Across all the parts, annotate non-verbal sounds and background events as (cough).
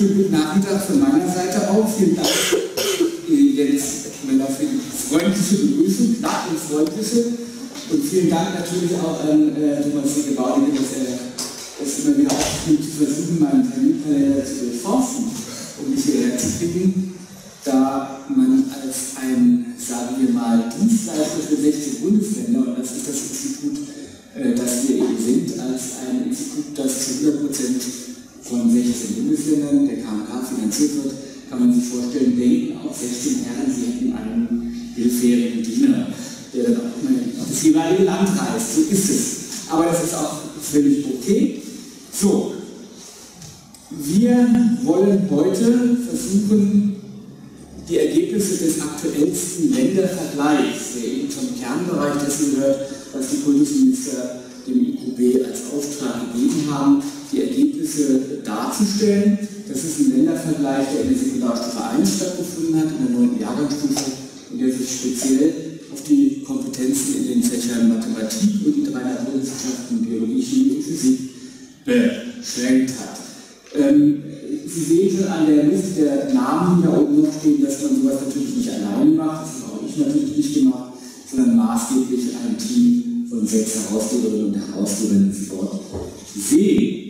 schönen guten Nachmittag von meiner Seite auch. Vielen Dank, Jens Müller, für die freundliche Begrüßung, knapp und freundliche. Und vielen Dank natürlich auch an äh, Thomas Segebaudi, dass er es immer wieder aufnimmt, zu versuchen, meinen Terminkalender zu durchforsten, um mich hierher zu kriegen, da man als ein, sagen wir mal, Dienstleister für 16 Bundesländer, und das ist das Institut, äh, das wir eben sind, als ein Institut, das zu 100 Prozent von 16 Bundesländern der KMK finanziert wird, kann man sich vorstellen, denken auch 16 Herren, sie hätten einen willfährigen Diener, der dann auch auf das jeweilige Land reist. So ist es. Aber das ist auch völlig okay. So, wir wollen heute versuchen, die Ergebnisse des aktuellsten Ländervergleichs, der eben zum Kernbereich dessen gehört, was die Kultusminister dem IQB als Auftrag gegeben haben, die Ergebnisse darzustellen. Das ist ein Ländervergleich, der in der Sekundarstufe 1 stattgefunden hat, in der 9. Jahrgangsstufe, und der sich speziell auf die Kompetenzen in den Fächern Mathematik und die drei Naturwissenschaften, Biologie, Chemie und Physik beschränkt hat. Ähm, Sie sehen schon an der Liste der Namen hier oben noch stehen, dass man sowas natürlich nicht alleine macht, das habe ich natürlich nicht gemacht, sondern maßgeblich ein Team von sechs Herausgeberinnen und Herausgebern, die Sie dort sehen.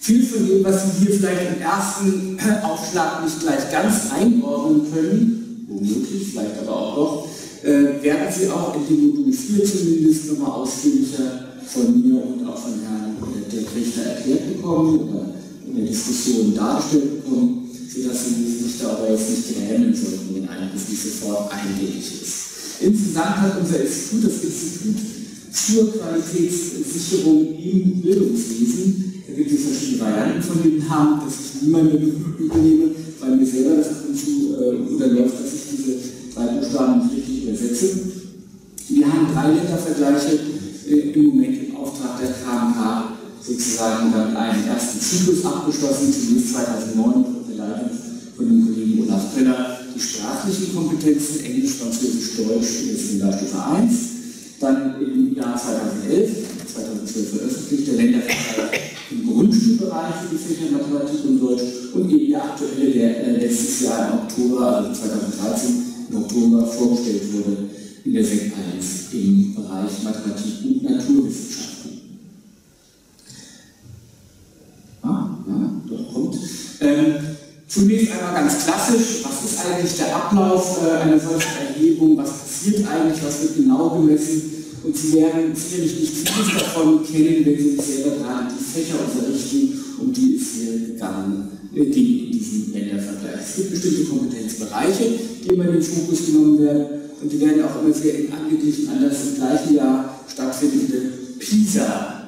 Viel von dem, was Sie hier vielleicht im ersten (clears throat) Aufschlag nicht gleich ganz einordnen können, womöglich, vielleicht aber auch doch, äh, werden Sie auch in dem Modul 4 zumindest nochmal ausführlicher von mir und auch von Herrn Dirk Richter erklärt bekommen oder in der Diskussion dargestellt bekommen, sodass Sie sich dabei jetzt nicht grämen sollten, wenn einiges nicht sofort eingängig ist. Insgesamt hat unser Institut, das Institut zur Qualitätssicherung im Bildungswesen, da gibt es verschiedene Varianten von den Namen, dass ich niemanden übernehme, weil mir selber das ab und zu äh, unterläuft, dass ich diese drei Buchstaben nicht richtig übersetze. Wir haben drei Ländervergleiche äh, im Moment im Auftrag der KMK sozusagen dann einen ersten Zyklus abgeschlossen, zunächst 2009 unter der Leitung von dem Kollegen Olaf Pöller, die sprachlichen Kompetenzen, Englisch, Französisch, Deutsch in der Sekundarstufe 1. Dann im Jahr 2011, 2012 veröffentlicht, der Ländervergleich im Grundschulbereich für die Fächer Mathematik und Deutsch und eben der aktuelle, der äh, letztes Jahr im Oktober, also 2013, im Oktober vorgestellt wurde in der SEC 1 im Bereich Mathematik und Naturwissenschaften. Ah, ja, doch kommt. Ähm, zunächst einmal ganz klassisch, was ist eigentlich der Ablauf äh, einer solchen Erhebung, was passiert eigentlich, was wird genau gemessen? Und Sie werden sicherlich nicht vieles davon kennen, wenn Sie selber gerade die Fächer unterrichten, um die es hier gegangen äh, ging in diesem Ländervergleich. Es gibt bestimmte Kompetenzbereiche, die immer in den Fokus genommen werden. Und die werden auch immer sehr eng angeglichen an das im gleichen Jahr stattfindende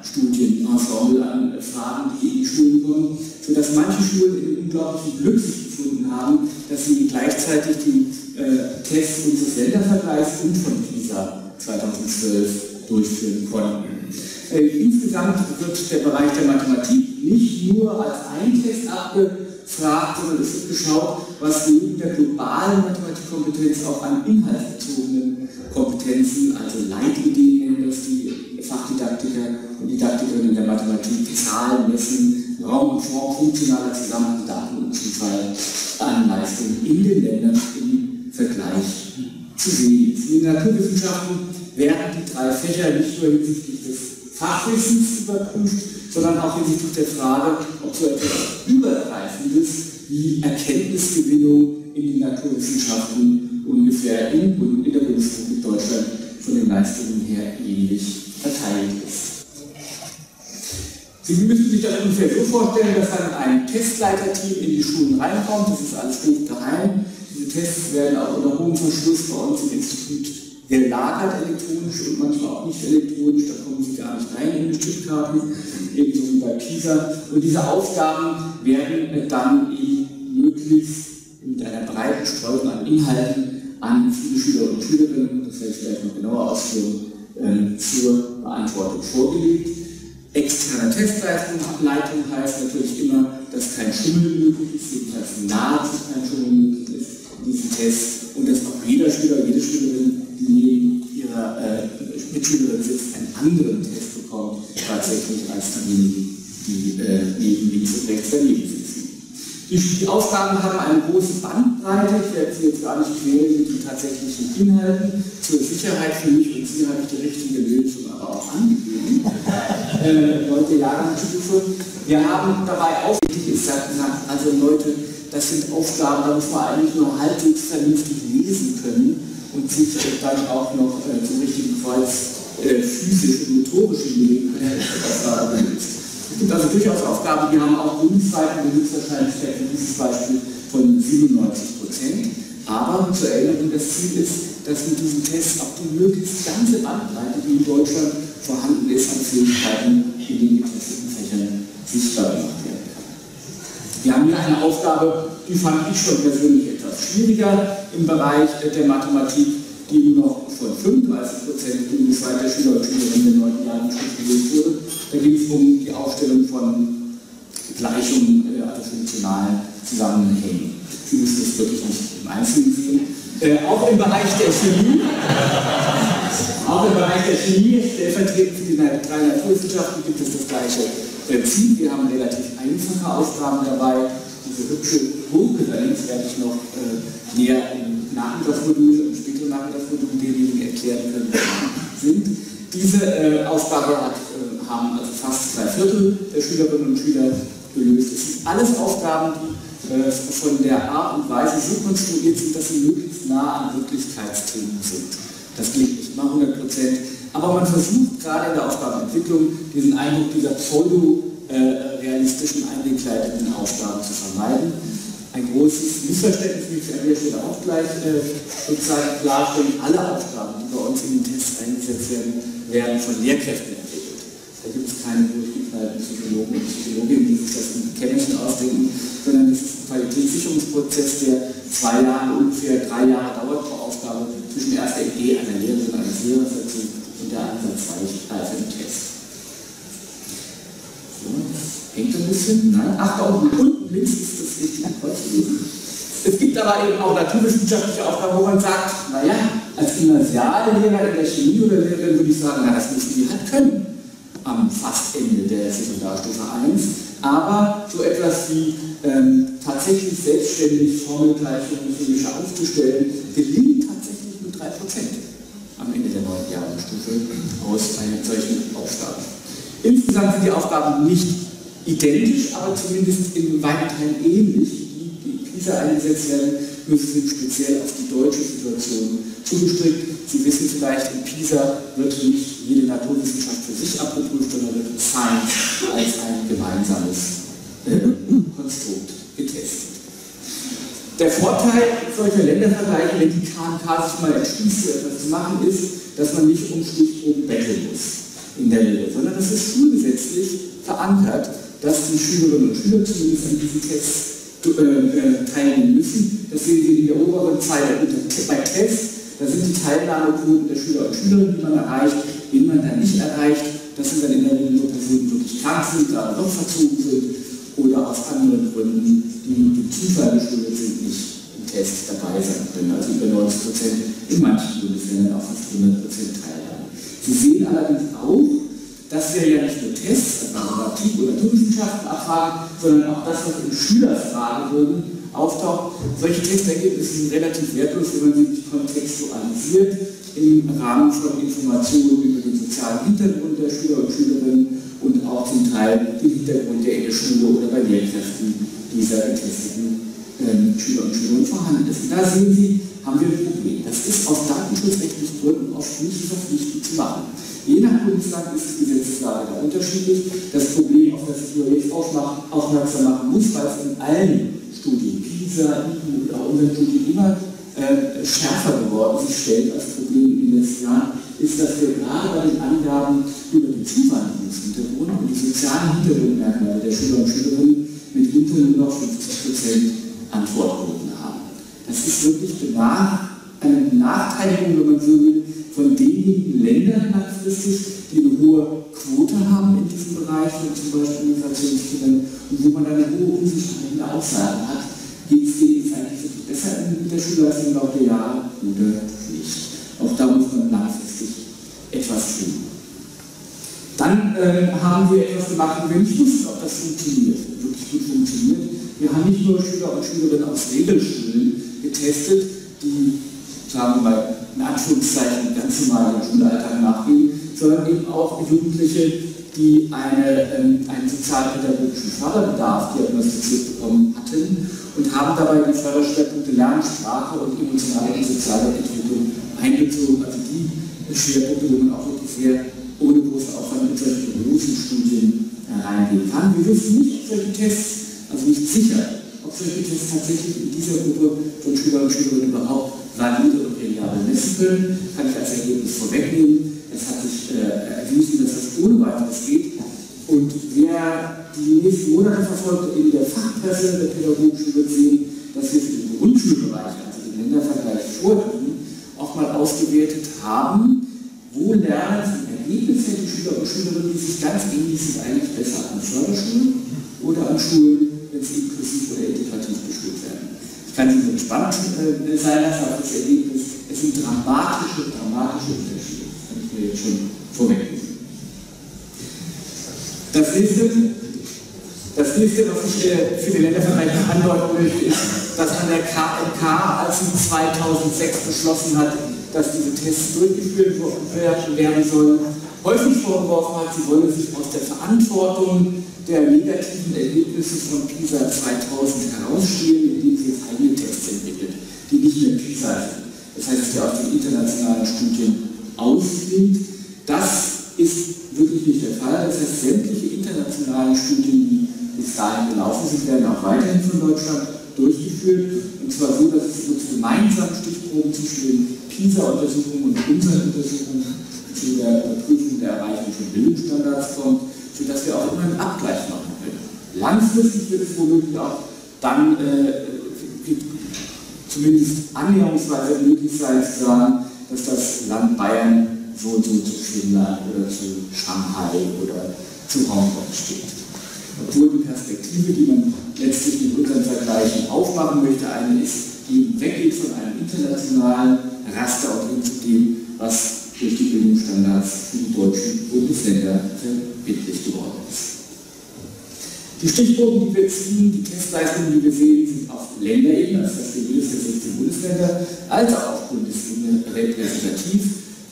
PISA-Studienensemble an Fragen, die in die Schulen kommen, sodass manche Schulen in unglaublichen Glück gefunden haben, dass sie gleichzeitig die äh, Tests unseres Ländervergleichs und von PISA 2012 durchführen konnten. Äh, insgesamt wird der Bereich der Mathematik nicht nur als ein Test abgefragt, sondern es wird geschaut, was neben der globalen Mathematikkompetenz auch an inhaltsbezogenen Kompetenzen, also Leitideen nennen das die Fachdidaktiker und Didaktikerinnen in der Mathematik, Zahlen, Messen, Raum und Form, funktionaler Zusammenhang, Daten und Zufall an Leistungen in den Ländern im Vergleich zu sehen. In den Naturwissenschaften werden die drei Fächer nicht nur hinsichtlich des Fachwissens überprüft, sondern auch hinsichtlich der Frage, ob so etwas Übergreifendes wie Erkenntnisgewinnung in den Naturwissenschaften ungefähr in, in der Bundesrepublik Deutschland von den Leistungen her ähnlich verteilt ist. Sie müssen sich das ungefähr so vorstellen, dass dann ein Testleiterteam in die Schulen reinkommt, das ist alles hochgeheim. Diese Tests werden auch unter hohem Verschluss bei uns im Institut gelagert elektronisch und manchmal auch nicht elektronisch, da kommen sie gar nicht rein in die Stichkarten, ebenso wie bei PISA. Und diese Aufgaben werden dann eben möglichst mit einer breiten Streuung an Inhalten an viele Schüler und Schülerinnen, das werde ich vielleicht noch genauer ausführen, äh, zur Beantwortung vorgelegt. Externe Testleitung heißt natürlich immer, dass kein Schummel möglich ist, jedenfalls nahezu kein Schummel möglich ist in diesem Test und dass auch jeder Schüler, jede Schülerin, die neben ihrer äh, Mitschülerin sitzt, einen anderen Test bekommt, tatsächlich als diejenigen, die äh, neben links und rechts daneben sitzen. Die, Aufgaben haben eine große Bandbreite, ich werde sie jetzt gar nicht quälen mit den tatsächlichen Inhalten. Zur Sicherheit für mich und Sie habe ich die richtige Lösung aber auch angegeben. (laughs) äh, Leute, Jahrgangsstufe. Wir haben dabei auch wichtig gesagt, also Leute, das sind Aufgaben, da muss man eigentlich nur halbwegs vernünftig lesen können und sich dann auch noch äh, zum richtigen Kreuz äh, physisch und motorisch hinlegen können. (laughs) Es gibt also durchaus Aufgaben, die haben auch bundesweit eine für dieses Beispiel von 97 Prozent. Aber zur Erinnerung, das Ziel ist, dass mit diesem Test auch die möglichst ganze Bandbreite, die in Deutschland vorhanden ist, an Fähigkeiten in den getesteten Fächern sichtbar gemacht werden kann. Wir haben hier eine Aufgabe, die fand ich schon persönlich etwas schwieriger im Bereich der Mathematik, die nur noch von 35 Prozent bundesweit Schüler und Schülerinnen in den 9 Jahren gelegt wurde. Da ging es um die Aufstellung von Gleichungen, äh, also funktionalen Zusammenhängen. Sie müssen das wirklich nicht im Einzelnen sehen. Äh, auch im Bereich der Chemie, (laughs) auch im Bereich der Chemie, stellvertretend für die drei Naturwissenschaften, gibt es das gleiche Prinzip. Wir haben relativ einfache Aufgaben dabei. Diese hübsche Gurke da links werde ich noch äh, näher im Nachmittagsmodul, im späteren Nachmittagsmodul derjenigen erklären können, sind. Diese äh, Aufgabe hat, äh, haben also fast zwei Viertel der Schülerinnen und Schüler gelöst. Es sind alles Aufgaben, die äh, von der Art und Weise so konstruiert sind, dass sie möglichst nah an Wirklichkeitsthemen sind. Das geht nicht immer 100 Prozent, aber man versucht gerade in der Aufgabenentwicklung diesen Eindruck dieser pseudo-realistischen, eingekleideten Aufgaben zu vermeiden. Ein großes Missverständnis, wie ich an der Stelle auch gleich äh, sozusagen klarstellen, alle Aufgaben, die bei uns in den Tests eingesetzt werden, werden von Lehrkräften. Da gibt es keine durchgeknallten Psychologen und Psychologinnen, die sich das in Kämmerchen ausdenken, sondern das ist ein Qualitätssicherungsprozess, der zwei Jahre, ungefähr drei Jahre dauert pro Aufgabe, zwischen erster Idee einer Lehrerin, eines Lehrers dazu und der Ansatzreife im Test. So, hängt ein bisschen. Nein? Ach, da unten, unten links ist das richtige Kreuz. Es gibt aber eben auch naturwissenschaftliche Aufgaben, wo man sagt, naja, als Gymnasiallehrer in der Chemie oder Lehrerin würde ich sagen, na, das müssen die halt können am Fastende der Sekundarstufe 1 aber so etwas wie ähm, tatsächlich selbstständig Formelgleichungen chemische aufzustellen, gelingt tatsächlich mit 3% am Ende der neunten Jahresstufe aus einer solchen Aufgabe. Insgesamt sind die Aufgaben nicht identisch, aber zumindest in weiten Teilen ähnlich. Die, die PISA eingesetzt werden, müssen speziell auf die deutsche Situation zugestrickt. Sie wissen vielleicht, in PISA wird nicht jede Naturwissenschaft für sich abgeprüft, sondern wird Science als ein gemeinsames äh, Konstrukt getestet. Der Vorteil solcher Ländervergleiche, wenn die KNK sich mal entschließt, etwas zu machen, ist, dass man nicht um Stichproben betteln muss in der Lehre, sondern das ist schulgesetzlich verankert, dass die Schülerinnen und Schüler zumindest an diesen Tests äh, äh, teilnehmen müssen. Das sehen Sie in der oberen Zeile bei Tests. Da sind die Teilnahmequoten der Schüler und Schülerinnen, die man erreicht, wen man dann nicht erreicht. Das sind dann in der Regel nur Personen, die wirklich krank sind, gerade doch verzogen sind oder aus anderen Gründen, die dem Zufall geschuldet sind, nicht im Test dabei sein können. Also über 90 Prozent, in manchen Bundesländern auch fast 100 Prozent Teilnahme. Sie sehen allerdings auch, dass wir ja nicht nur Tests, also Mathematik oder Naturwissenschaften abfragen, sondern auch das, was in Schülerfragebögen auftaucht. Solche Testergebnisse sind relativ wertlos, wenn man sie nicht kontextualisiert im Rahmen von Informationen über den sozialen Hintergrund der Schüler und Schülerinnen und auch zum Teil den Hintergrund, der in der Schule oder bei Lehrkräften dieser getesteten ähm, Schüler und Schülerinnen vorhanden ist. Und da sehen Sie, haben wir ein Problem. Das ist aus datenschutzrechtlichen Gründen oft nicht verpflichtend zu machen. Je nach Bundesland ist die Gesetzeslage da unterschiedlich. Das Problem, auf das ich nur jetzt aufmerksam machen muss, weil es in allen Studien, PISA, IQ oder unseren Studien immer äh, schärfer geworden sich stellt als Problem in den letzten Jahren, ist, dass wir gerade bei den Angaben über den Zuwanderungshintergrund und die sozialen Hintergrundmerkmale der Schüler und Schülerinnen mitunter nur noch 50 Prozent Antwortquoten haben. Das ist wirklich eine Benachteiligung, wenn man so will, von denjenigen Ländern langfristig, die eine hohe Quote haben in diesem Bereich, wie zum Beispiel Migrationskindern, und wo man dann eine hohe Unsicherheit in der Aussage hat, geht es denen eigentlich besser in der Schulleistung im Laufe der Jahre oder nicht. Auch da muss man langfristig etwas tun. Dann äh, haben wir etwas gemacht, und wenn ich wusste, ob das funktioniert, wirklich gut funktioniert, Wir haben nicht nur Schüler und Schülerinnen aus Regelschulen getestet, die, sagen wir mal, in Anführungszeichen ganz normal im Schulalltag nachgehen, sondern eben auch Jugendliche, die eine, ähm, einen sozialpädagogischen Förderbedarf diagnostiziert bekommen hatten und haben dabei die Förderschwerpunkte Lernsprache und emotionale und soziale Entwicklung einbezogen. Also die Schwerpunkte, wo man auch wirklich sehr ohne großen Aufwand in solche großen Studien reingehen kann. Wir wissen nicht, solche Tests, also nicht sicher, ob solche Tests tatsächlich in dieser Gruppe von Schülern und Schülerinnen überhaupt valide und reliable messen können. Kann ich als Ergebnis vorwegnehmen. Es hat sich äh, erwiesen, dass das ohne weiteres geht. Und wer die nächsten Monate verfolgt in der Fachpresse der Pädagogischen wird sehen, dass wir für den Grundschulbereich, also den Ländervergleich vorliegen, auch mal ausgewertet haben, wo lernen vom Ergebnis her die Schüler und Schülerinnen, die sich ganz ähnlich sind, eigentlich besser an Förderschulen oder an Schulen, wenn sie inklusiv oder integrativ beschult werden. Ich kann Ihnen gespannt äh, sein lassen auf das Ergebnis. Es sind dramatische, dramatische Unterschiede. Kann ich mir jetzt schon vorwegnehmen. Das nächste, das nächste, was ich für den Ländervergleich andeuten möchte, ist, dass an der KMK, als sie 2006 beschlossen hat, dass diese Tests durchgeführt werden sollen, häufig vorgeworfen hat, sie wolle sich aus der Verantwortung der negativen Ergebnisse von PISA 2000 herausstehen, indem sie jetzt eigene Tests entwickelt, die nicht mehr PISA sind. Das heißt, die aus den internationalen Studien ausfliegt. Das ist wirklich nicht der Fall. Das heißt, sämtliche internationalen Studien, die bis dahin gelaufen sind, werden auch weiterhin von Deutschland durchgeführt. Und zwar so, dass es uns gemeinsam Stichproben zwischen den PISA-Untersuchungen und unseren Untersuchungen zu der Prüfung der Erreichung Bildungsstandards kommt, sodass wir auch immer einen Abgleich machen können. Langfristig wird es womöglich auch dann äh, zumindest annäherungsweise möglich sein zu sagen, dass das Land Bayern so und so zu Finnland oder zu Shanghai oder zu Hongkong steht. Obwohl die Perspektive, die man letztlich mit unseren Vergleichen aufmachen möchte, eine ist, die weggeht von einem internationalen Raster und hin zu was durch die Bildungsstandards für die deutschen Bundesländer verbindlich geworden ist. Die Stichproben, die wir ziehen, die Testleistungen, die wir sehen, sind auf Länderebene, also das Gebiet der 16 Bundesländer, als auch auf Bundesebene repräsentativ.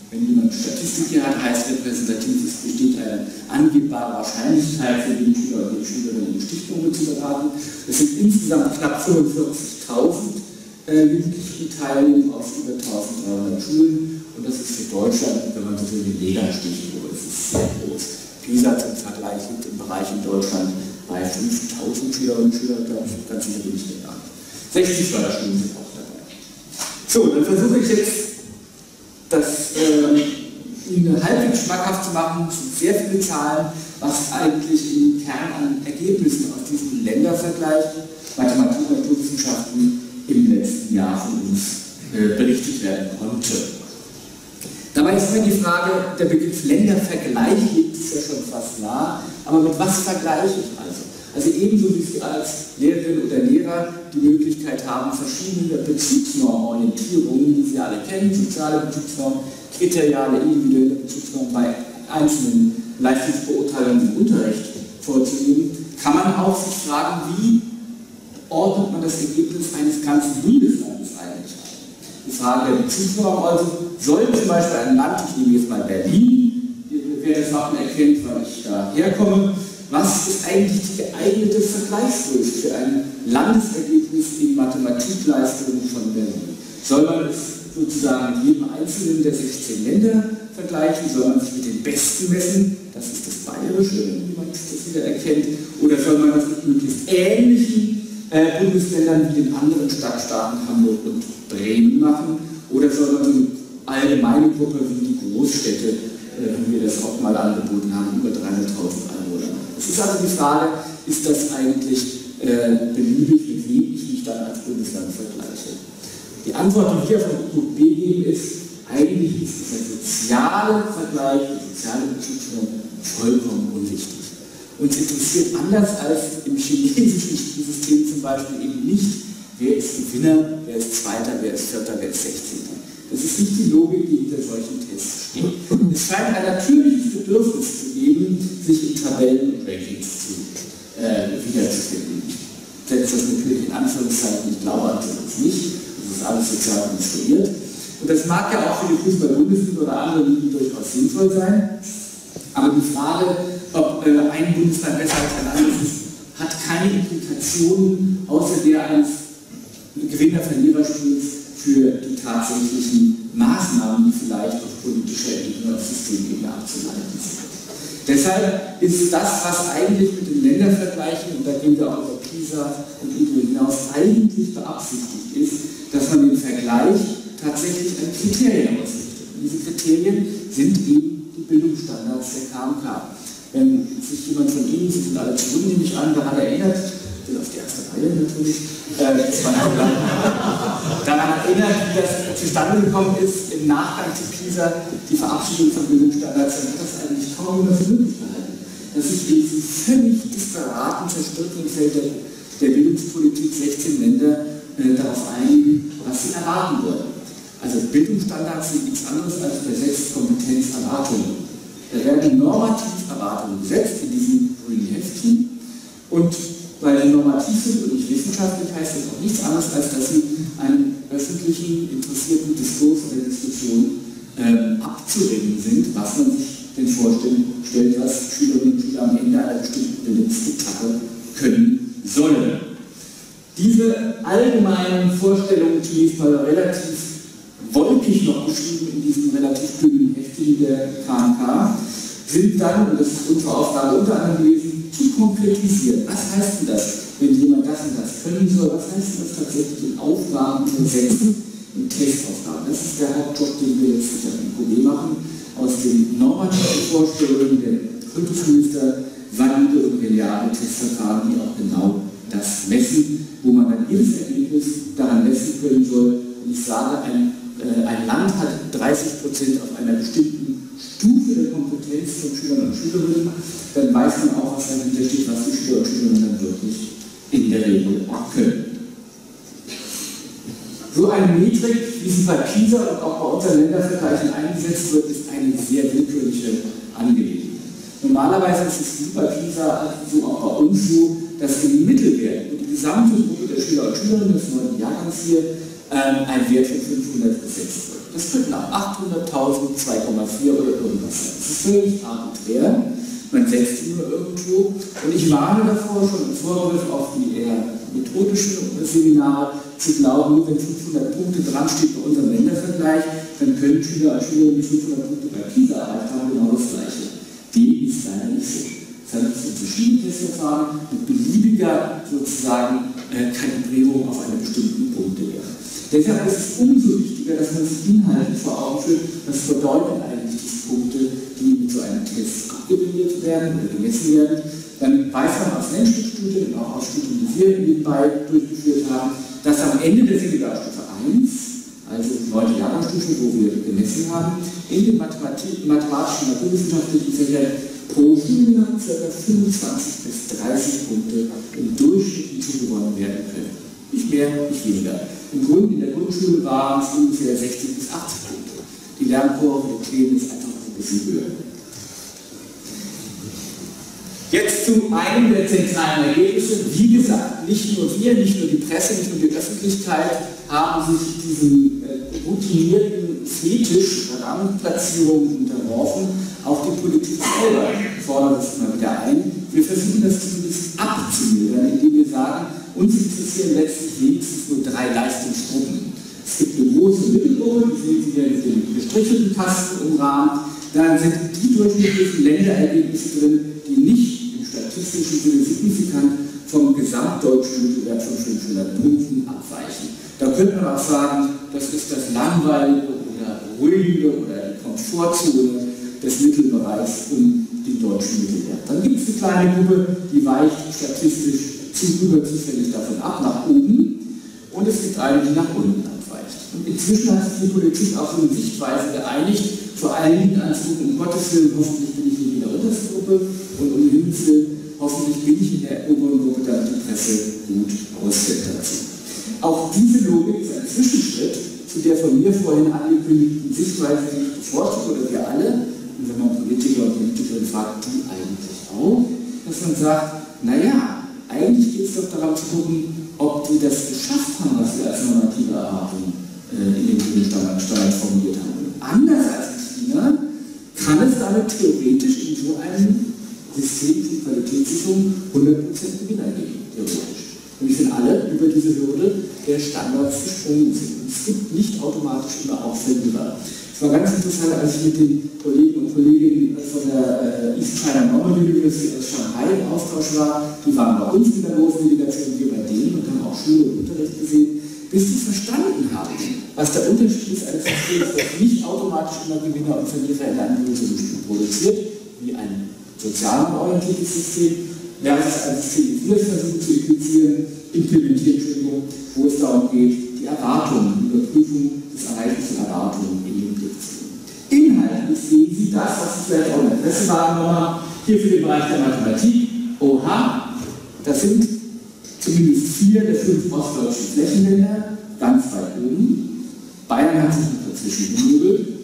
Wenn jemand Statistik hier hat, heißt repräsentativ, es besteht eine angebbare Wahrscheinlichkeit für die Schüler und die Schülerinnen die Stichprobe zu beraten. Es sind insgesamt knapp 45.000 äh, Jugendliche, die teilnehmen aus über 1.300 Schulen. Und das ist für Deutschland, wenn man so will, die Mega-Stichprobe. Es ist sehr groß. PISA im Vergleich liegt im Bereich in Deutschland bei 5000 Schülerinnen und Schülern, glaube ich, ganz sicher bin ich nicht an. 60 Förderschulen sind auch dabei. So, dann versuche ich jetzt, das äh, Ihnen halbwegs schmackhaft zu machen, es sehr viele Zahlen, was eigentlich im Kern an Ergebnissen aus diesem Ländervergleich Mathematik und Naturwissenschaften im letzten Jahr von uns äh, berichtet werden konnte. Dabei ist immer die Frage, der Begriff Ländervergleich liegt es ja schon fast nah, aber mit was vergleiche ich also? Also ebenso wie Sie als Lehrerin oder Lehrer die Möglichkeit haben, verschiedene Bezugsnormorientierungen, die Sie alle kennen, soziale Bezugsnormen, kriteriale, individuelle Bezugsnormen bei einzelnen Leistungsbeurteilungen im Unterricht vorzunehmen, kann man auch sich fragen, wie ordnet man das Ergebnis eines ganzen Bundeslandes eigentlich? Die Frage der Bezugsnorm also, soll zum Beispiel ein Land, ich nehme jetzt mal Berlin, wer das Wappen erkennt, weil ich da herkomme, was ist eigentlich die geeignete Vergleichsgröße für ein Landesergebnis in Mathematikleistungen von Berlin? Soll man es sozusagen jedem einzelnen der 16 Länder vergleichen? Soll man sich mit den Besten messen? Das ist das Bayerische, wie man das wieder erkennt. Oder soll man das mit möglichst ähnlichen äh, Bundesländern wie den anderen Stadtstaaten Hamburg und Bremen machen? Oder soll man so eine allgemeine Gruppe wie die Großstädte, äh, wie wir das auch mal angeboten haben, über 300.000 Einwohner? Es ist also die Frage, ist das eigentlich äh, beliebig, mit wem ich mich dann als Bundesland vergleiche? Die Antwort, die wir von UB geben, ist, eigentlich ist dieser soziale Vergleich, die soziale Bezugsnorm vollkommen unwichtig. Uns interessiert anders als im chinesischen System zum Beispiel eben nicht, wer ist Gewinner, wer ist Zweiter, wer ist Vierter, wer ist Sechzehnter. Das ist nicht die Logik, die hinter solchen Tests steht. Es scheint ein natürliches Bedürfnis zu geben, sich in Tabellen und Rankings zu, äh, wiederzufinden. Setze das natürlich in Anführungszeichen, ich glaube allerdings nicht, das ist alles sozial konstruiert. Und das mag ja auch für die Fußball-Bundesliga oder andere Ligen durchaus sinnvoll sein. Aber die Frage, ob äh, ein Bundesland besser als ein anderes ist, hat keine Implikationen außer der eines Gewinner-Verlierer-Spiels für die tatsächlichen Maßnahmen, die vielleicht auf politischer Ebene, auf Systemebene abzuleiten sind. Deshalb ist das, was eigentlich mit den Ländervergleichen, und da gehen wir auch über PISA und IDO hinaus, eigentlich beabsichtigt ist, dass man den Vergleich tatsächlich an Kriterien ausrichtet. Und diese Kriterien sind eben die Bildungsstandards der KMK. Wenn sich jemand von Ihnen, Sie sind alle zurück, nehme ich an, daran erinnert, bin auf die erste Reihe natürlich, äh, daran erinnert, wie das zustande gekommen ist, im Nachgang zu PISA, die Verabschiedung von Bildungsstandards, dann hat das eigentlich kaum jemand für möglich gehalten. Sich in diesem völlig disparaten, zerstörten Feld der, der Bildungspolitik 16 Länder äh, darauf einigen, was sie erwarten wollen. Also Bildungsstandards sind nichts anderes als übersetzt Kompetenzerwartungen. Da werden normativ Erwartungen gesetzt in diesem grünen Heftchen und weil sie normativ sind und nicht wissenschaftlich, heißt das auch nichts anderes, als dass sie einen öffentlichen, interessierten Diskurs oder Diskussion ähm, abzuringen sind, was man sich denn vorstellen stellt, was Schülerinnen und Schüler am Ende einer bestimmten Bildungsetappe können sollen. Diese allgemeinen Vorstellungen, die ist mal relativ wolkig noch beschrieben in diesem relativ dünnen Heftchen der KNK, sind dann, und das ist unsere Aufgabe unter anderem gewesen, zu konkretisieren. Was heißt denn das, wenn jemand das und das können soll? Was heißt denn das tatsächlich in Aufgaben übersetzen, in Testaufgaben? Das ist der Hauptjob, den wir jetzt mit der MQB machen. Aus den normativen Vorstellungen der Kultusminister valide und reale Testverfahren, die auch genau das messen, wo man dann jedes Ergebnis daran messen können soll. Und ich sage, ein, äh, ein Land hat 30 Prozent auf einer bestimmten Kompetenz von Schülern und Schülerinnen, dann weiß man auch, was dahinter steht, was die Schüler und Schülerinnen dann wirklich in der Regel auch können. So eine Metrik, wie sie bei PISA und auch bei unseren Ländervergleichen eingesetzt wird, ist eine sehr willkürliche Angelegenheit. Normalerweise ist es wie bei PISA, so auch bei uns so, dass im Mittelwert und die gesamte Gruppe der Schüler und Schülerinnen des neuen Jahrgangs hier ähm, ein Wert von 500 gesetzt wird. Das könnten auch 800.000, 2,4 oder irgendwas. Das ist völlig arbiträr. Man setzt nur irgendwo. Und ich warne davor, schon im Vorgriff auf die eher methodischen Seminare, zu glauben, wenn 500 Punkte dran steht bei unserem Ländervergleich, dann können Schüler als Schüler die 500 Punkte bei PISA erreicht haben, genau das Gleiche. Dem ist leider nicht so. Es handelt sich um verschiedene Testverfahren mit beliebiger sozusagen äh, Kalibrierung auf einen bestimmten Punktewert. Deshalb ist es umso wichtiger, dass man sich Inhalte vor Augen führt, was bedeuten eigentlich diese Punkte, die mit so einem Test abgebildet werden oder gemessen werden. Dann weiß man aus Menschenstudien und auch aus Studien, die wir nebenbei durchgeführt haben, dass am Ende der Sekundarstufe 1, also neunte Jahrgangsstufe, wo wir gemessen haben, in den Mathematik, mathematischen, naturwissenschaftlichen Fächern pro Schüler ca. 25 bis 30 Punkte im Durchschnitt zugewonnen werden können. Nicht mehr, nicht weniger. Im Grunde in der Grundschule waren es ungefähr 60 bis 80 Punkte. Die Lernkurve der Themen ist einfach ein bisschen höher. Jetzt zu einem der zentralen Ergebnisse. Wie gesagt, nicht nur wir, nicht nur die Presse, nicht nur die Öffentlichkeit haben sich diesem äh, routinierten Fetisch Rangplatzierung unterworfen. Auch die Politik selber fordert das immer wieder ein. Wir versuchen das zumindest abzumildern, indem wir sagen, uns interessieren letztlich wenigstens nur drei Leistungsgruppen. Es gibt eine große Mittelgruppe, die sehen Sie hier mit dem gestrichelten Kasten umrahmt. Dann sind die durchschnittlichen Länderergebnisse drin, die nicht statistischen Sinne signifikant vom gesamtdeutschen Mittelwert von 500 Punkten abweichen. Da könnte man auch sagen, das ist das langweilige oder ruhige oder die Komfortzone des Mittelbereichs um den deutschen Mittelwert. Dann gibt es eine kleine Gruppe, die weicht statistisch zu überzufällig davon ab, nach oben, und es gibt eine, die nach unten abweicht. Und inzwischen hat sich die Politik auf so eine Sichtweise geeinigt, vor allen Dingen anzugucken, um Gottes Willen, hoffentlich bin ich nicht in der und Willen, hoffentlich bin ich in der oberen Gruppe, damit die Presse gut ausfällt dazu. Auch diese Logik ist ein Zwischenschritt zu der von mir vorhin angekündigten Sichtweise, die ich bevorzuge, oder wir alle, und wenn man Politiker und Politikerinnen fragt, die eigentlich auch, dass man sagt, naja, eigentlich geht es doch darum zu gucken, sie das geschafft haben, was sie als normative Erwartung äh, in den Bundesstandard formuliert haben. Anders als China kann es damit theoretisch in so einem System für Qualitätssicherung 100% Gewinner geben, theoretisch. Nämlich wenn alle über diese Hürde der Standards gesprungen sind. Es gibt nicht automatisch immer auch Verlierer. Es war ganz interessant, als ich mit den Kollegen und Kolleginnen von der äh, East China Normal University aus Shanghai im Austausch war. Die waren bei uns in der großen Delegation, wir bei denen und haben auch Schule und Unterricht gesehen, bis sie verstanden haben, was der Unterschied ist eines Systems, das nicht automatisch immer Gewinner und Verlierer in einem Lösungsspiel produziert, wie ein sozial orientiertes System, versus ein System, wie wir versuchen zu implizieren, implementieren, wo es darum geht, die Erwartungen, die Überprüfung des Erreichens von Erwartungen in zu nehmen. Inhaltlich sehen Sie das, was vielleicht auch in der Presse wahrgenommen haben, hier für den Bereich der Mathematik. Oha, das sind zumindest vier der fünf ostdeutschen Flächenländer, ganz weit oben. Bayern hat sich dazwischen gemöbelt.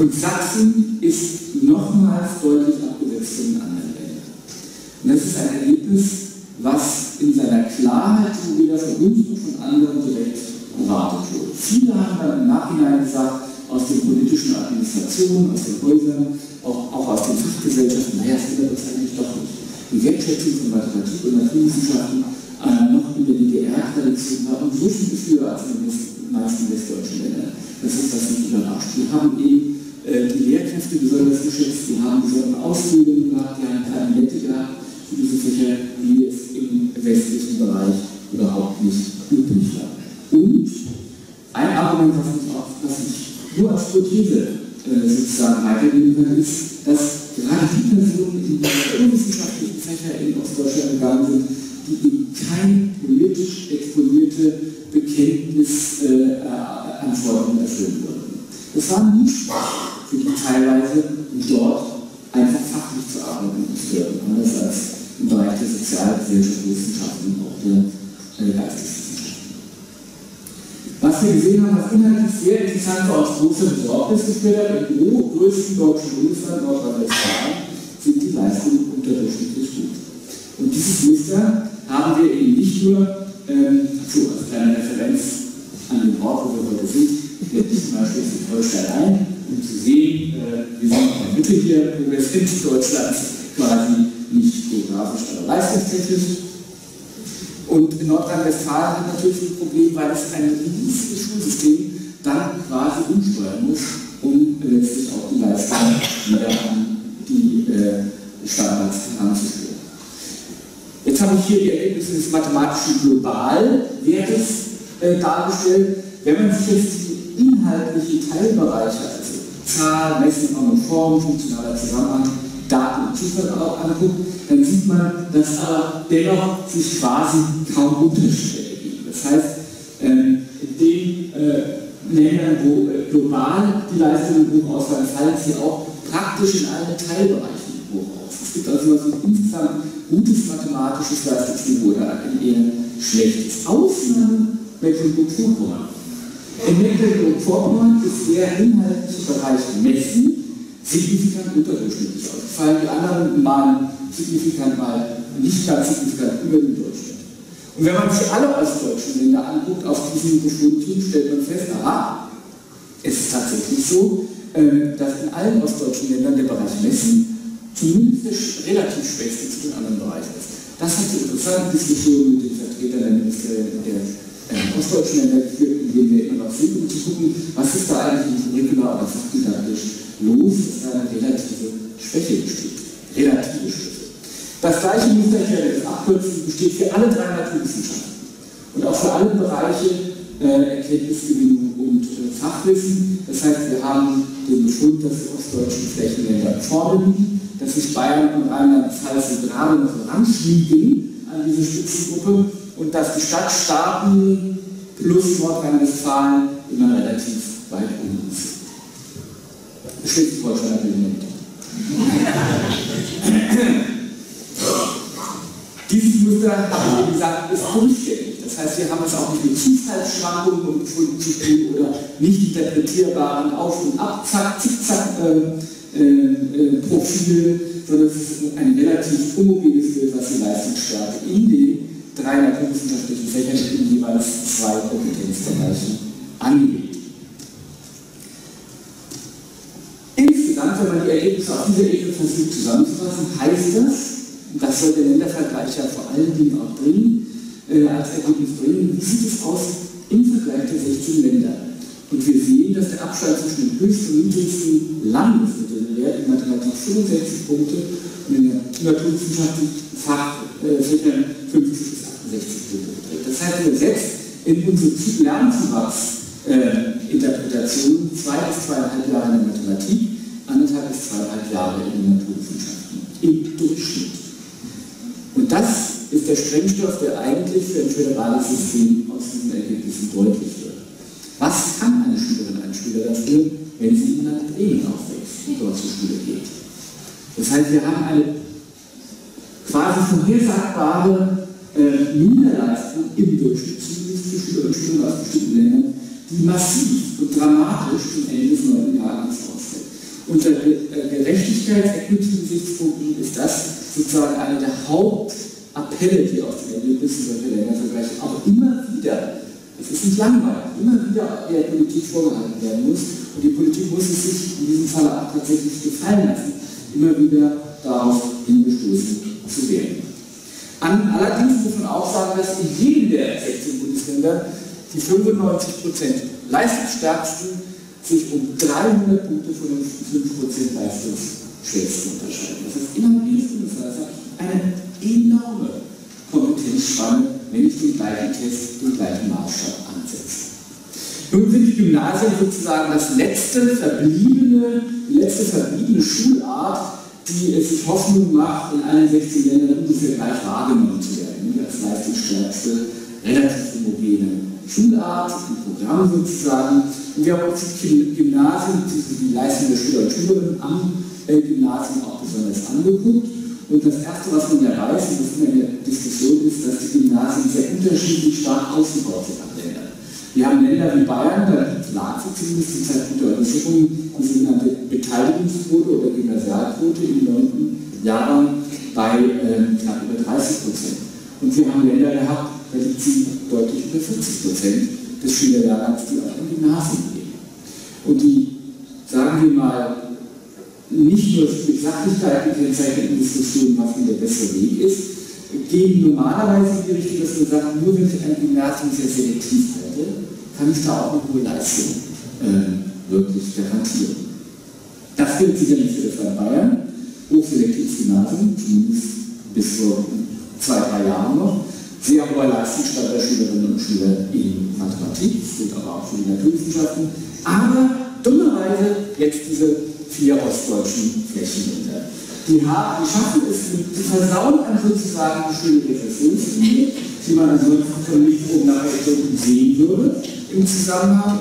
Und Sachsen ist nochmals deutlich abgesetzt von den anderen Ländern. Und das ist ein Ergebnis, was in seiner Klarheit von uns noch von anderen direkt erwartet wurde. Viele haben dann im Nachhinein gesagt, aus den politischen Administrationen, aus den Häusern, auch, auch aus den Fachgesellschaften, naja, das ist das eigentlich doch nicht. Die Wertschätzung von Mathematik und Naturwissenschaften äh, noch in der DDR-Tradition war und so viel früher als in den meisten westdeutschen Ländern. Das ist das nicht überrascht. Wir haben eben Lehrkräfte besonders geschätzt, die haben besondere Ausbildungen gehabt, die haben Kabinette gehabt für diese Fächer, die es im westlichen Bereich überhaupt nicht üblich war. Und ein Argument, was ich, auch, was ich nur als Hypothese äh, sozusagen weitergeben kann, ist, dass gerade die Personen, die in die unwissenschaftlichen Fächer in Ostdeutschland gegangen sind, die eben keine politisch exponierte Bekenntnisanforderungen äh, erfüllen würden. Das waren Nischen, für die teilweise dort einfach fachlich zu arbeiten mussten, anders als im Bereich der Sozialgesellschaftswissenschaften und auch der Geisteswissenschaften. Was wir gesehen haben, was inhaltlich sehr interessant für uns große Besorgnis geführt hat, im größten deutschen Bundesland Nordrhein-Westfalen sind die Leistungen unterdurchschnittlich gut. Und dieses Muster haben wir eben nicht nur, ähm, so als kleine Referenz an den Ort, wo wir heute sind, hier zum Beispiel Schleswig-Holstein ein, um zu sehen, äh, wir sind in der Mitte hier, wir sind, Deutschlands quasi nicht geografisch, aber leistungstechnisch. Und in Nordrhein-Westfalen hat natürlich ein Problem, weil es ein riesiges Schulsystem dann quasi umsteuern muss, um letztlich auch die Leistung wieder an die äh, Standards heranzuführen. Jetzt habe ich hier die Ergebnisse des mathematischen Globalwertes äh, dargestellt. Wenn man sich jetzt die inhaltlichen Teilbereiche, also Zahl, Messen, Form, funktionaler Zusammenhang, Daten und Zufall auch anguckt, dann sieht man, dass aber dennoch sich quasi kaum Unterschiede ergeben. Das heißt, ähm, in den äh, Ländern, wo äh, global die Leistungen hoch ausfallen, fallen sie auch praktisch in allen Teilbereichen hoch aus. Es gibt also so ein insgesamt gutes mathematisches Leistungsniveau oder ein eher schlechtes. Ausnahmen Mecklenburg-Vorpommern. In Mecklenburg-Vorpommern ist der inhaltliche Bereich Messen signifikant unterdurchschnittlich ausgefallen. Die anderen mal signifikant, mal nicht ganz signifikant über den Durchschnitt. Und wenn man sich alle ostdeutschen Länder anguckt, auf diesen Beschwundchen, stellt man fest, aha, es ist tatsächlich so, ähm, dass in allen ostdeutschen Ländern der Bereich Messen zumindest relativ schwächste zu den anderen Bereichen ist. Das hat die interessante Diskussion mit den Vertretern der Ministerien der äh, ostdeutschen Länder geführt, in denen wir immer noch sind, um zu gucken, was ist da eigentlich im Curricula oder fachdidaktisch los, dass da eine relative Schwäche besteht. Relative Schwäche. Das gleiche Muster, ich werde abkürzen, besteht für alle drei Naturwissenschaften und auch für alle Bereiche äh, Erkenntnisgewinnung und äh, Fachwissen. Das heißt, wir haben den Befund, dass die ostdeutschen Flächenländer vorne liegen, dass sich Bayern und Rheinland-Pfalz gerade noch ranschmiegen an diese Spitzengruppe und dass die Stadtstaaten plus Nordrhein-Westfalen immer relativ weit oben sind. Schleswig-Holstein natürlich nicht. Dieses Muster, wie gesagt, ist durchgängig. Das heißt, wir haben es auch nicht mit Zufallsschwankungen zu tun oder nicht interpretierbaren Auf- und Ab, Zack, Zickzack äh, äh, Profil, sondern es ist ein relativ homogenes Bild, was die Leistungsstärke in den drei naturwissenschaftlichen Fächern in jeweils zwei Kompetenzbereichen angelegt. Insgesamt, wenn man die Ergebnisse auf dieser Ebene versucht zusammenzufassen, heißt das, und das soll der Ländervergleich ja vor allen Dingen auch bringen, äh, als Ergebnis bringen, wie sieht es aus im Vergleich der 16 Länder. Und wir sehen, dass der Abstand zwischen den höchsten und niedrigsten Landesmittelwert in Mathematik 65 Punkte und in der naturwissenschaftlichen Fachfächern äh, 50 bis 68 Punkte beträgt. Das heißt übersetzt in unsere Lernzuwachs-Interpretation äh, zwei bis zweieinhalb Jahre in der Mathematik, anderthalb bis zweieinhalb Jahre in den Naturwissenschaften im Durchschnitt. Und das ist der Sprengstoff, der eigentlich für ein föderales System aus diesen Ergebnissen deutlich wird. Was kann eine Schülerin, ein Schüler dafür, wenn sie in einer Bremen aufwächst und dort zur Schule geht? Das heißt, wir haben eine quasi vorhersagbare äh, Minderleistung im Durchschnitt, zumindest für Schüler und Schüler aus bestimmten Ländern, die massiv und dramatisch zum Ende des neunten Jahrgangs ausfällt. Unter äh, Gerechtigkeits-Equity-Gesichtspunkten ist das sozusagen einer der Hauptappelle, die auf den Ergebnissen solcher Ländervergleiche auch immer wieder es ist nicht langweilig, immer wieder der Politik vorgehalten werden muss. Und die Politik muss es sich in diesem Fall auch tatsächlich gefallen lassen, immer wieder darauf hingestoßen zu werden. An, allerdings muss man auch sagen, dass in jedem der 16 Bundesländer die 95% leistungsstärksten sich um 300 Punkte von den 5% leistungsschwächsten unterscheiden. Das heißt, innerhalb jedes Bundeslandes eine enorme Kompetenzspanne wenn ich den gleichen Test, den gleichen Maßstab ansetze. Nun sind die Gymnasien sozusagen das letzte verbliebene, die letzte verbliebene Schulart, die es Hoffnung macht, in allen 16 Ländern ungefähr gleich wahrgenommen zu werden, als leistungsstärkste, relativ homogene Schulart, ein Programm sozusagen. Und wir haben uns die Gymnasien, die Leistung der Schüler und Schülerinnen am äh, Gymnasium auch besonders angeguckt und das Erste, was man ja weiß, und das ist in der Diskussion ist, dass die Gymnasien sehr unterschiedlich stark ausgebaut sind an Ländern. Wir haben Länder wie Bayern, da lag sie zumindest zum Zeitpunkt der Untersuchung die sogenannte Beteiligungsquote oder Gymnasialquote im 9. Jahrgang bei äh, knapp über 30 Prozent. Und wir haben Länder gehabt, da liegt sie deutlich über 40 Prozent des Schülerjahrgangs, die auf dem Gymnasium gehen. Und die, sagen wir mal, nicht nur durch Sachlichkeit gekennzeichneten Diskussionen, was denn der bessere Weg ist, gehen normalerweise in die Richtung, dass man sagt, nur wenn ich ein Gymnasium sehr selektiv halte, kann ich da auch eine hohe Leistung äh, wirklich garantieren. Das gilt sicherlich für das Fall Bayern, hochselektives Gymnasium, zumindest bis vor zwei, drei Jahren noch. Sehr hoher Leistungsstand der Schülerinnen und Schüler in Mathematik, das gilt aber auch für die Naturwissenschaften. Aber dummerweise jetzt diese vier ostdeutschen Flächenländer. Die, haben, die schaffen es, die versauen dann sozusagen die schöne Regressionslinie, die man ansonsten von nicht oben nach rechts sehen würde, im Zusammenhang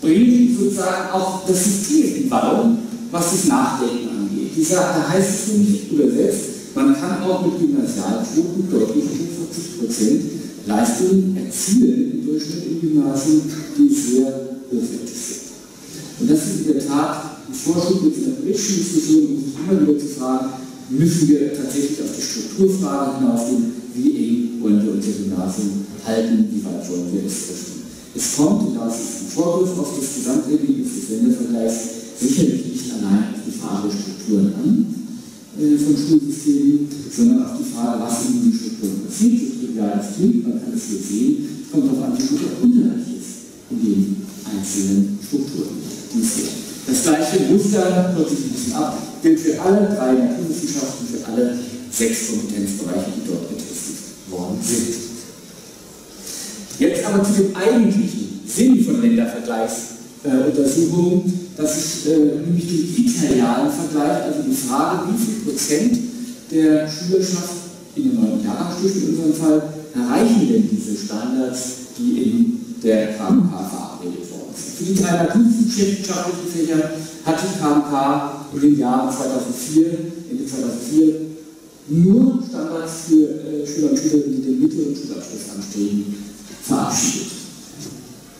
bringen sozusagen auch das System in Ballung, was das Nachdenken angeht. Die sagt, da heißt es nämlich übersetzt, man kann auch mit Gymnasialquoten deutlich über 40 Prozent Leistungen erzielen im Durchschnitt im Gymnasium, die sehr hochwertig sind. Und das ist in der Tat Forschung mit der politischen Diskussion um sich immer wieder zu fragen, müssen wir tatsächlich auf die Strukturfrage hinausgehen, wie eng wollen wir unser Gymnasium halten, wie weit wollen wir es öffnen. Es kommt, und das ist ein Vorwurf auf das Gesamtergebnis des Ländervergleichs, sicherlich nicht allein auf die Frage Strukturen an äh, von Schulsystemen, sondern auf die Frage, was in diesen Strukturen passiert. So trivial es klingt, man kann es hier sehen, es kommt darauf an, wie gut der Unterricht ist in den einzelnen Strukturen, die es. Das gleiche Muster, hört sich ein bisschen ab, gilt für alle drei Naturwissenschaften, für alle sechs Kompetenzbereiche, die dort getestet worden sind. Jetzt aber zu dem eigentlichen Sinn von Ländervergleichsuntersuchungen, äh, das ist äh, nämlich den italiener Vergleich, also die Frage, wie viel Prozent der Schülerschaft in den neuen Jahrgangsstufen in unserem Fall erreichen denn diese Standards, die in der KMK verabredet für die drei naturwissenschaftlichen Fächer hat die KMK in den Jahren 2004, Ende 2004 nur Standards für äh, Schüler und Schülerinnen, die den mittleren Schulabschluss anstreben, verabschiedet.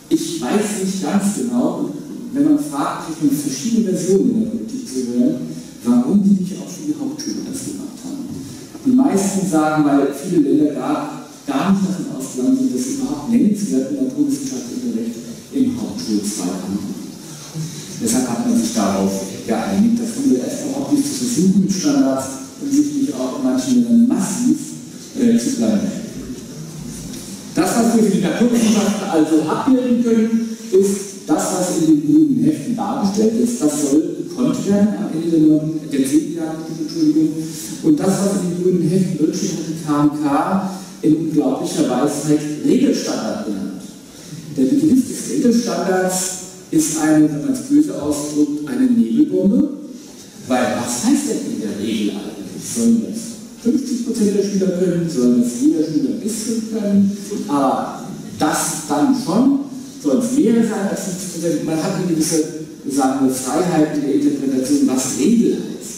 Ich weiß nicht ganz genau, wenn man fragt, kriegt man verschiedene Versionen der Politik zu hören, warum die nicht auch für die Hauptschule das gemacht haben. Die meisten sagen, weil viele Länder, gerade gar nicht davon ausgegangen sind, dass überhaupt nennenswert Recht im Hauptschulzweig ankommen. Deshalb hat man sich darauf geeinigt, das wurde erst überhaupt nicht zu versuchen Standards und sich nicht auch Ländern massiv äh, zu bleiben. Das, was wir für die Naturwissenschaften also abbilden können, ist das, was in den grünen Heften dargestellt ist. Das soll gekonnt werden am Ende der, 9, der 10. Jahre, Entschuldigung. Und das, was in den grünen Heften drinsteht, hat die KMK in unglaublicher Weisheit Regelstandard genannt. Der Begriff des Regelstandards ist eine, wenn man es böse ausdrückt, eine Nebelbombe, weil was heißt denn in der Regel eigentlich? Sollen das 50% der Schüler können, sollen das jeder Schüler ein bisschen können, aber das dann schon, es mehr sein als 50%. Man hat eine gewisse sagen wir, Freiheit in der Interpretation, was Regel heißt.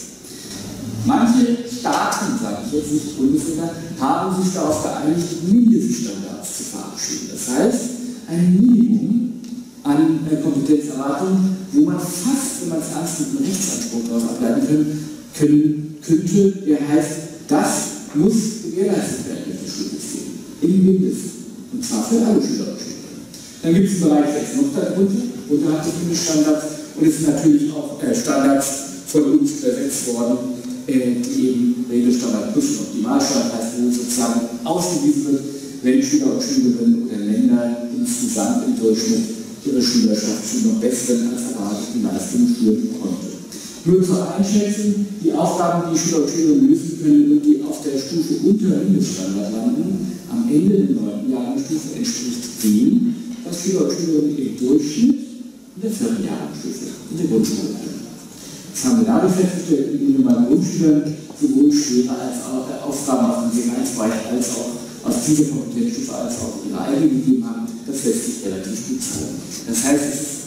Manche Staaten, sage ich jetzt nicht Bundesländer, haben sich darauf geeinigt, Mindeststandards zu verabschieden. Das heißt, ein Minimum an äh, Kompetenzerwartungen, wo man fast, wenn man es ernst mit einem Rechtsanspruch daraus ableiten können, können, könnte, der heißt, das muss gewährleistet werden durch das Schulsystem. Im Mindesten. Und zwar für alle Schüler und Schülerinnen. Dann gibt es einen Bereich jetzt noch darunter, unterhalb des Mindeststandards, und es sind natürlich auch äh, Standards von uns übersetzt worden, äh, die eben Regelstandard plus und Optimalstandard heißt, wo sozusagen ausgewiesen wird, wenn Schüler und Schülerinnen oder Länder insgesamt im Durchschnitt ihre Schülerschaft zu noch besseren als erwarteten Leistungen führen konnte. Nur zur Einschätzung, die Aufgaben, die Schüler und Schülerinnen lösen können und die auf der Stufe unter Mindeststandard landen, am Ende der neunten Jahresstufe entspricht dem, was Schüler und Schülerinnen im Durchschnitt in der vierten Jahresstufe in der Grundschule können. Das haben wir dadurch festgestellt, wie wir bei Grundschülern sowohl schwere als auch Aufgaben auf dem Sicherheitsbereich als auch aus dieser Kompetenzstufe als auch ihre eigene gegeben haben, das lässt sich relativ gut zeigen. Das heißt, es ist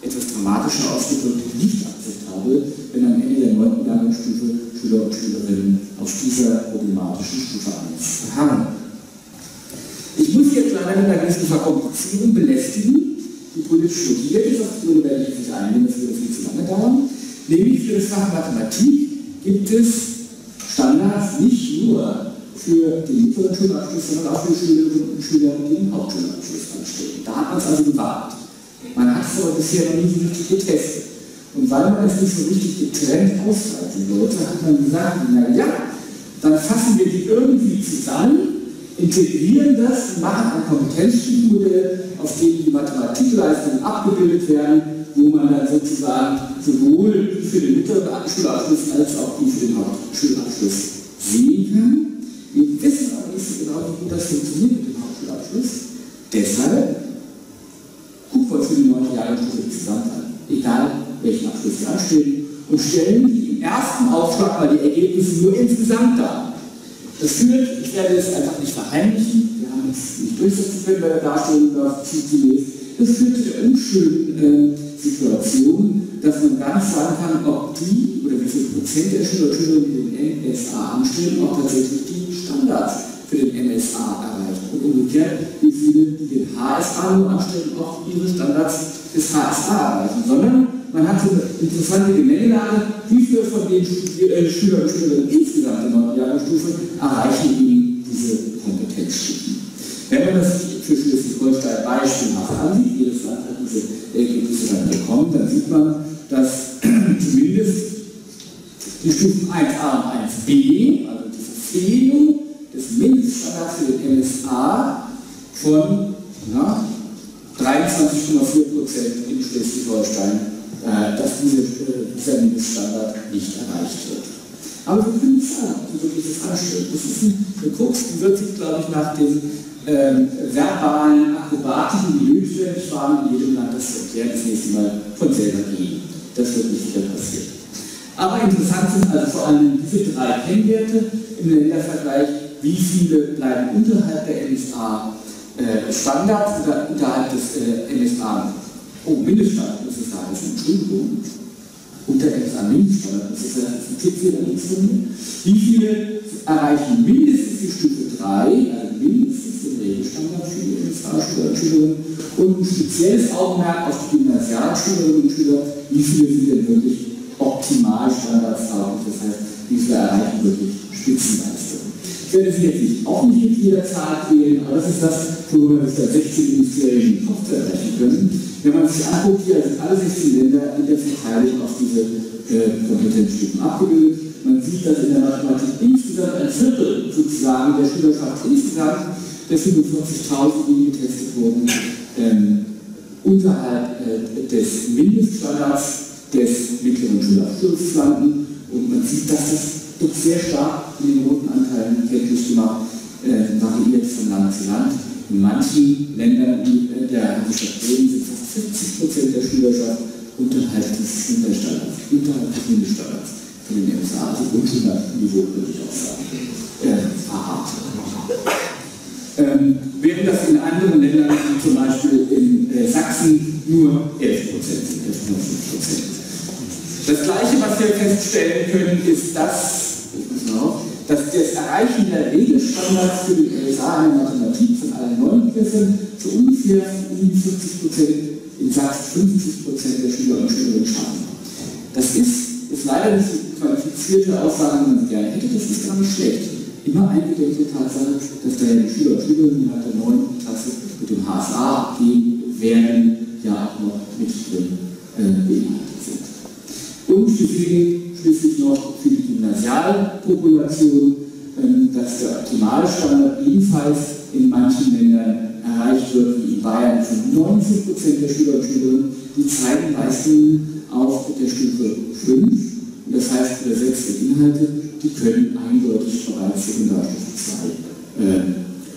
etwas dramatischer ausgedrückt nicht akzeptabel, wenn am Ende der 9. Jahrgangsstufe Schüler und Schülerinnen auf dieser problematischen Stufe 1 verharren. Ich muss jetzt leider mit einer gewissen Verkomplizierung belästigen, die politisch studiert ist, auf die werde ich nicht eingehen, das würde viel zu lange dauern. Nämlich für das Fach Mathematik gibt es Standards nicht nur für den mittleren Schulabschluss, sondern auch für Schülerinnen und Schüler, die den Hauptschulabschluss anstreben. Da hat man es also gewagt. Man hat es aber bisher noch richtig getestet. Und weil man es nicht so richtig getrennt ausweiten wollte, hat man gesagt, na ja, dann fassen wir die irgendwie zusammen, integrieren das, machen ein Kompetenzstufenmodell, auf dem die Mathematikleistungen abgebildet werden, wo man dann sozusagen sowohl die für den mittleren Schulabschluss als auch die für den Hauptschulabschluss sehen kann. Wir wissen aber nicht so genau, wie gut das funktioniert mit dem Hauptschulabschluss. Deshalb gucken wir uns für die neunte Jahresstufe insgesamt an, egal sie anstehen, und stellen im ersten Aufschlag mal die Ergebnisse nur insgesamt dar. Das führt, ich werde es einfach nicht verheimlichen, wir haben es nicht durchsetzen können bei der Darstellung CCDs, das führt zu der unschönen äh, Situation, dass man gar nicht sagen kann, ob die oder wie viel Prozent der Schüler die den MSA anstellen, auch tatsächlich die Standards für den MSA erreichen. Und umgekehrt, wie viele, die den HSA nur anstellen, auch ihre Standards des HSA erreichen. Sondern man hat so eine interessante Gemengelage, wie viele von den äh, Schüler und Schülerinnen insgesamt in der Jahrstufe erreichen eben diese Kompetenzstufen. Wenn man das für Schleswig-Holstein beispielhaft ansieht, jedes Land hat diese Ergebnisse dann bekommen, dann sieht man, dass (clears throat) zumindest die Stufen 1a und 1b, also diese Fehlung des Mindeststandards für den MSA von 23,4% in Schleswig-Holstein, dass diese, äh, dieser Mindeststandard nicht erreicht wird. Aber wir können nicht sagen, wie wirklich das anstellt. Das ist ein, eine Krux, die wird sich, glaube ich, nach dem ähm, verbalen notwendig waren, in jedem Land das erklären, das nächste Mal von selber gehen. Das wird nicht wieder passieren. Aber interessant sind also vor allem diese drei Kennwerte im Ländervergleich, wie viele bleiben unterhalb der MSA äh, oder unterhalb des äh, MSA, oh, Mindeststandard heißen, Entschuldigung, unter MSA Mindeststandard, das ist ein Tippfehler links von mir. Wie viele erreichen mindestens die Stufe 3, also mindestens Regelstandard für die MSA-Schüler und Schülerinnen und ein spezielles Augenmerk auf die Gymnasialschülerinnen und Schüler, wie viele sind denn wirklich Optimalstandards haben, das heißt, wie viele erreichen wirklich Spitzenleistungen. Ich werde Sie jetzt nicht auch nicht mit jeder Zahl wählen, aber das ist das, worüber wir seit 16 Ministerien Kopf zerbrechen können. Wenn man sich anguckt, hier sind alle 16 Länder in der Verteilung auf diese äh, Kompetenzstufen abgebildet. Man sieht, dass in der Mathematik insgesamt ein Viertel sozusagen der Schülerschaft insgesamt der 45.000, die getestet wurden, ähm, unterhalb äh, des Mindeststandards des mittleren Schulabschlusses landen. Und man sieht, dass das doch sehr stark in den roten Anteilen kenntlich gemacht äh, variiert von Land zu Land. In manchen Ländern wie äh, der Hauptstadt Bremen sind fast 50 Prozent der Schülerschaft unterhalb des Mindeststandards, unterhalb des Mindeststandards für den MSA, also Grundschulniveau würde ich auch sagen, äh, verharrt. Ähm, während das in anderen Ländern, wie zum Beispiel in äh, Sachsen, nur 11 Prozent sind, 11,5 Prozent. Das Gleiche, was wir feststellen können, ist, dass, dass das Erreichen der Regelstandards für die LSA in der Mathematik von allen neuen Klassen zu ungefähr 47 Prozent, in Sachsen 50 Prozent der Schüler und Schülerinnen schaffen. Das ist, ist leider nicht die qualifizierte Aussage, man gerne hätte, das ist gar nicht schlecht immer eingedeckte Tatsache, dass da die Schüler und Schülerinnen nach der 9. Klasse mit dem HSA gehen werden, ja auch noch mit drin äh, beinhaltet sind. Und deswegen schließlich noch für die Gymnasialpopulation, äh, dass der Optimalstandard ebenfalls in manchen Ländern erreicht wird, wie in Bayern von 90 Prozent der Schüler und Schülerinnen, die zeigen Leistungen auf der Stufe 5. Und das heißt, übersetzte Inhalte die können eindeutig bereits Sekundarstufe 2 äh,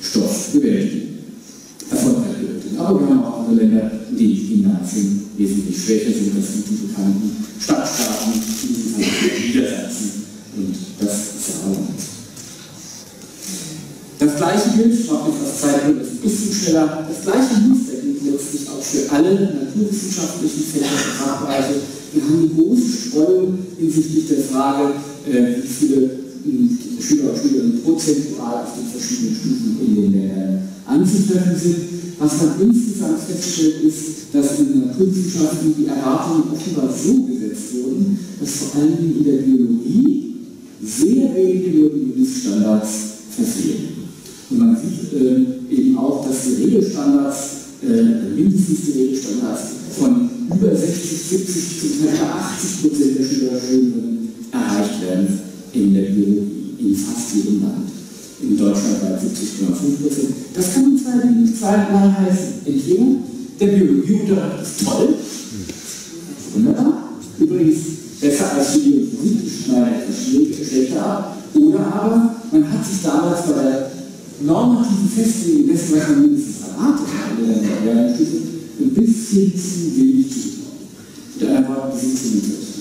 Stoff bewältigen. Erfolgreich bewältigen. Aber wir haben auch andere Länder, in denen die Gymnasien wesentlich schwächer sind. Sind die bekannten Stadtstaaten, in diesem Fall Niedersachsen und das Saarland. Das gleiche gilt, ich mache etwas Zeit, das ein bisschen schneller, das gleiche Muster gilt letztlich auch für alle naturwissenschaftlichen Fächer und Fachbereiche. Wir haben eine große Streuung hinsichtlich der Frage, äh, wie viele äh, Schüler und Schülerinnen prozentual auf den verschiedenen Stufen in den Ländern anzutreffen sind. Was man insgesamt feststellt, ist, dass in den Naturwissenschaften die Erwartungen offenbar so gesetzt wurden, dass vor allem in der Biologie sehr wenige die Mindeststandards verfehlen. Und man sieht äh, eben auch, dass die Regelstandards, äh, mindestens die Regelstandards von über 60, 70, zum Teil 80 Prozent der Schülerinnen erreicht werden in der Biologie, in fast jedem Land. In Deutschland bei 70,5 Prozent. Das kann zwei zweimal heißen. Entweder der Biologieunterricht ist toll, wunderbar, übrigens besser als die Biologie, schneidet schlechter ab, oder aber man hat sich damals bei der normativen Festlegung dessen, was man mindestens erwartet hat, der Lernstufe, ein bisschen zu wenig einem Wort, ein bisschen zu niedrig.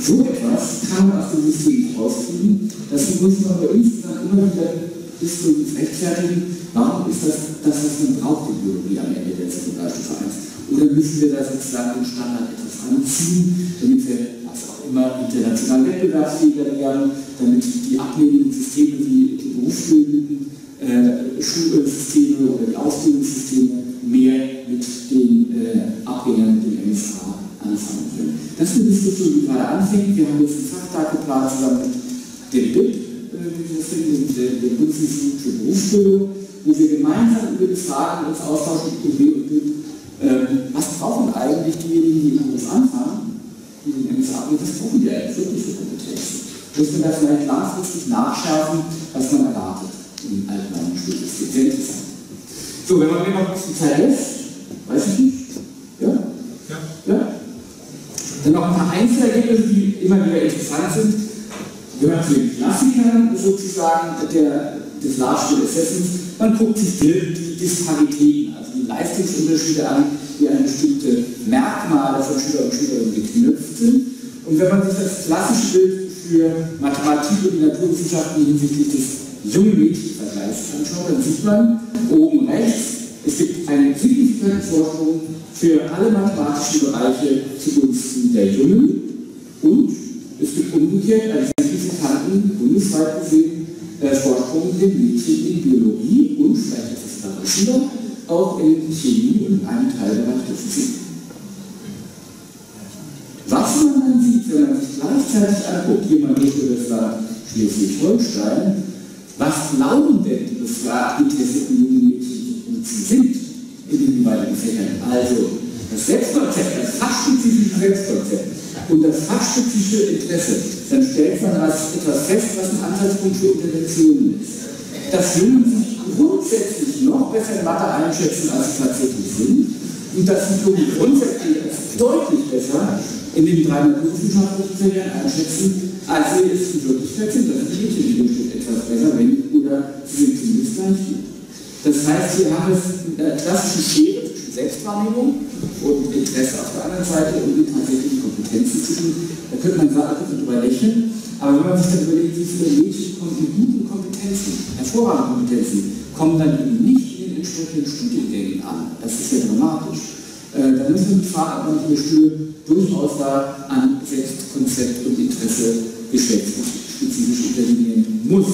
So etwas kann man aus dem System rauskriegen. Das muss man bei uns dann immer wieder diskursiv rechtfertigen. Warum ist das das, was man braucht in Biologie am Ende der Sekundarstufe 1? Oder müssen wir da sozusagen den Standard etwas anziehen, damit wir, was auch immer, international wettbewerbsfähiger werden, damit die abnehmenden Systeme wie die berufsbildenden äh, Schulsysteme oder die Ausbildungssysteme mehr mit den äh, Abgängern, dem MSA anfangen können. Das ist eine Diskussion, die gerade anfängt. Wir haben jetzt einen Fachtag geplant zusammen mit dem BIP, äh, dem Bundesinstitut für Berufsbildung, wo wir gemeinsam über die Fragen uns austauschen, UB und BIP, äh, was brauchen eigentlich diejenigen, die im Beruf anfangen, die den MSA und was brauchen die eigentlich wirklich für Kompetenzen? Muss man da vielleicht langfristig nachschärfen, was man erwartet So, wenn man mir noch ein bisschen Zeit lässt, weiß ich nicht. Ja? Ja. ja? Dann noch ein paar Einzelergebnisse, die immer wieder interessant sind. Gehört zu den Klassikern sozusagen der, des Large Assessments. Man guckt sich die Disparitäten, also die Leistungsunterschiede an, die an bestimmte Merkmale von Schülern und Schülerinnen geknüpft sind. Und wenn man sich das klassische Bild für Mathematik und die Naturwissenschaften hinsichtlich des jungen Mädchenvergleichs anschaut, dann sieht man oben rechts, es gibt einen signifikanten Vorsprung für alle mathematischen Bereiche zugunsten der Jungen und es gibt umgekehrt einen signifikanten, bundesweit gesehen, äh, Vorsprung der Mädchen in Biologie und vielleicht etwas überraschender auch in Chemie und einem Teilbereich der Physik. Was man dann sieht, wenn man sich gleichzeitig anguckt, jemand durch das Land Schleswig-Holstein, Was glauben denn die jungen Mädchen, die sie sind in den jeweiligen Fächern? Also das Selbstkonzept, das fachspezifische Selbstkonzept und das fachspezifische Interesse, dann stellt man als etwas fest, was ein Ansatzpunkt für Interventionen ist. Dass Jungen sich grundsätzlich noch besser in Mathe einschätzen, als sie tatsächlich sind, und dass sie Jungen grundsätzlich deutlich besser in den drei naturwissenschaftlichen Fächern einschätzen, als sie es in Wirklichkeit sind. Das ist die Mädchen etwas besser, wenn oder sie sind zumindest gleich gut. Das heißt, wir haben es klassischen Schere zwischen Selbstwahrnehmung und Interesse auf der anderen Seite und den tatsächlichen Kompetenzen zu tun. Da könnte man sagen, drüber lächeln, aber wenn man sich dann überlegt, wie viele Mädchen mit guten Kompetenzen, hervorragenden Kompetenzen, kommen dann eben nicht in den entsprechenden Studiengängen an. Das ist ja dramatisch. Äh, da müssen wir fragen, ob man in der Schule durchaus da an Selbstkonzept und Interesse geschlechtsspezifisch intervenieren muss.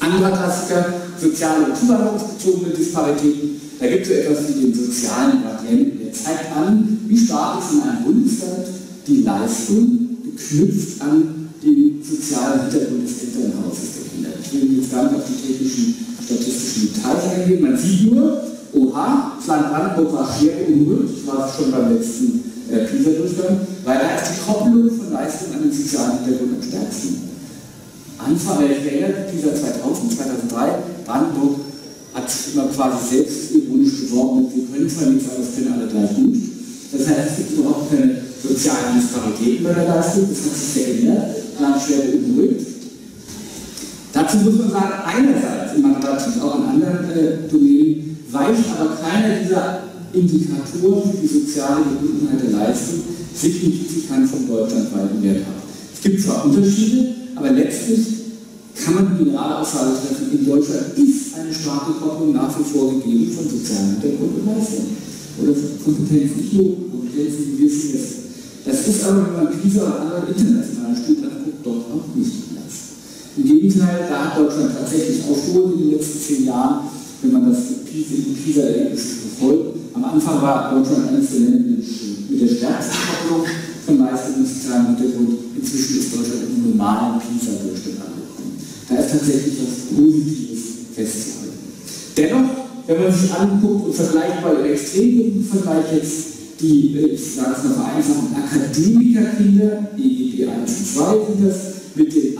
Anderer Klassiker, soziale und zuwanderungsbezogene Disparitäten. Da gibt es so etwas wie den sozialen Gradienten. Der zeigt an, wie stark ist in einem Bundesland die Leistung geknüpft an den sozialen Hintergrund des Elternhauses der Kinder. Ich will jetzt gar nicht auf die technischen statistischen Details eingehen. Man sieht nur, oha, das Land Brandenburg war schwer unruhig, ich war schon beim letzten äh, PISA-Durchgang, weil da ist die Koppelung von Leistung an den sozialen Hintergrund am stärksten. Anfang der Jahre, dieser 2000, 2003, Brandenburg hat immer quasi selbst ironisch beworben, wir können zwar nichts, aber das können alle gleich gut. Das heißt, es gibt überhaupt keine sozialen Disparitäten bei der Leistung, das hat sich verändert, Land schwer beunruhigt. Dazu muss man sagen, einerseits im Mathematik, auch in anderen äh, Domänen, weicht aber keiner dieser Indikatoren für die soziale Gebundenheit der Leistung signifikant von deutschlandweiten Wert ab. Es gibt zwar Unterschiede, aber letztlich kann man die Generalaussage treffen, in Deutschland ist eine starke Kopplung nach wie vor gegeben von sozialen Hintergrund und Leistung. Oder Kompetenz, nicht nur Kompetenzen, wie wir es messen. Das ist aber, wenn man PISA und andere internationale Studien anguckt, dort auch nicht anders. Im Gegenteil, da hat Deutschland tatsächlich auch schon in den letzten zehn Jahren, wenn man das PISA-Ergebnis verfolgt, am Anfang war Deutschland eines der Länder mit der stärksten Kopplung von Leistung und sozialem Hintergrund. Inzwischen ist Deutschland im normalen PISA-Durchschnitt angekommen. Da ist tatsächlich was Positives festzuhalten. Dennoch, wenn man sich anguckt und vergleicht bei extrem Vergleich jetzt die, äh, ich sage es mal vereinfacht, Akademikerkinder, EGP 1 und 2 sind das, mit den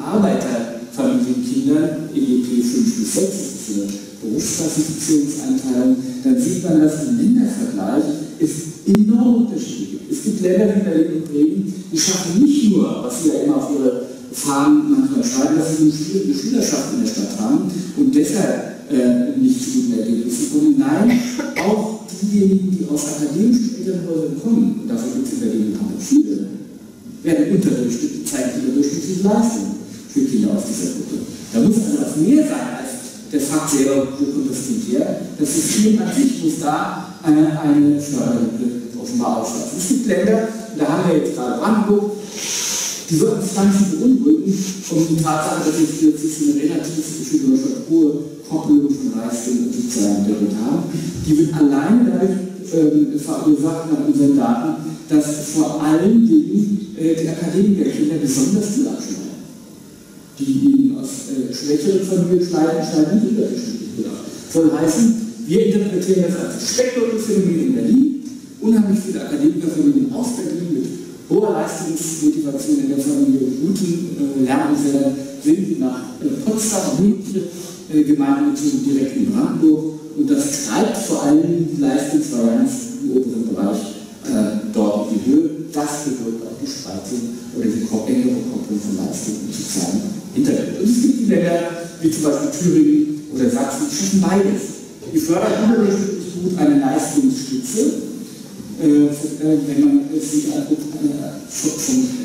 Arbeiterfamilienkindern, EGP 5 bis 6, das ist eine Berufsklassifizierungseinteilung, dann sieht man, dass im Ländervergleich es enorm Unterschiede gibt. Es gibt Länder wie Berlin und Bremen, die schaffen nicht nur, was sie ja immer auf ihre Fahnen manchmal schreiben, dass sie eine Schülerschaft in der Stadt haben und deshalb äh, nicht zu guten Ergebnissen kommen. Nein, auch diejenigen, die aus akademischen Elternhäusern kommen, und davon gibt es in Berlin und Hamburg viele, werden unterdurchschnittlich, zeigen überdurchschnittliche Leistungen für Kinder aus dieser Gruppe. Da muss also mehr sein als der Fakt selber, wo kommt das Kind her? Das System an sich muss da eine, eine Förderlücke offenbar aufweisen. Es gibt Länder, da haben wir jetzt gerade Brandenburg, die sollten sich nicht beunruhigen um die Tatsache, dass wir eine relativ Deutschland hohe Koppelung von Leistung und sozialen Hintergrund haben. Die wird allein dadurch ähm, verursacht nach unseren Daten, dass vor allen Dingen äh, die Akademikerkinder besonders viel abschneiden diejenigen aus äh, schwächeren Familien schneiden, schneiden nicht überdurchschnittlich gut ab. Soll heißen, wir interpretieren das als Speckgürtelphänomen in Berlin, unheimlich viele Akademikerfamilien aus Berlin mit hoher Leistungsmotivation in der Familie, guten äh, Lernumfeldern sind nach äh, Potsdam und München äh, Gemeinden direkt in Brandenburg. Und das treibt vor allem die Leistungsvarianz im oberen Bereich Das bewirkt auch die Spaltung oder die engere Kopplung von Leistung und sozialen Hintergrund. Und es gibt Länder, wie zum Beispiel Thüringen oder Sachsen, die schaffen beides. Die fördern überdurchschnittlich gut eine Leistungsstütze, äh, äh, wenn man sich anguckt, äh, vom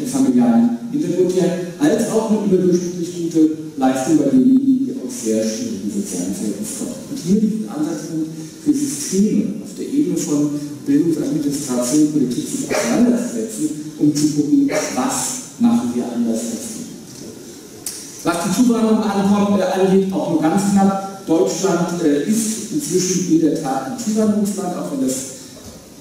familialen Hintergrund her, als auch eine überdurchschnittlich gute Leistung bei denjenigen, die sehr schwierigen sozialen Verhältnissen kommen. Und hier liegt ein Ansatzpunkt für Systeme auf der Ebene von Bildungsadministration, Politik sich auseinanderzusetzen, um zu gucken, was machen wir anders als was die Zuwanderung ankommt, äh, angeht, auch nur ganz knapp. Deutschland äh, ist inzwischen in der Tat ein Zuwanderungsland, auch wenn das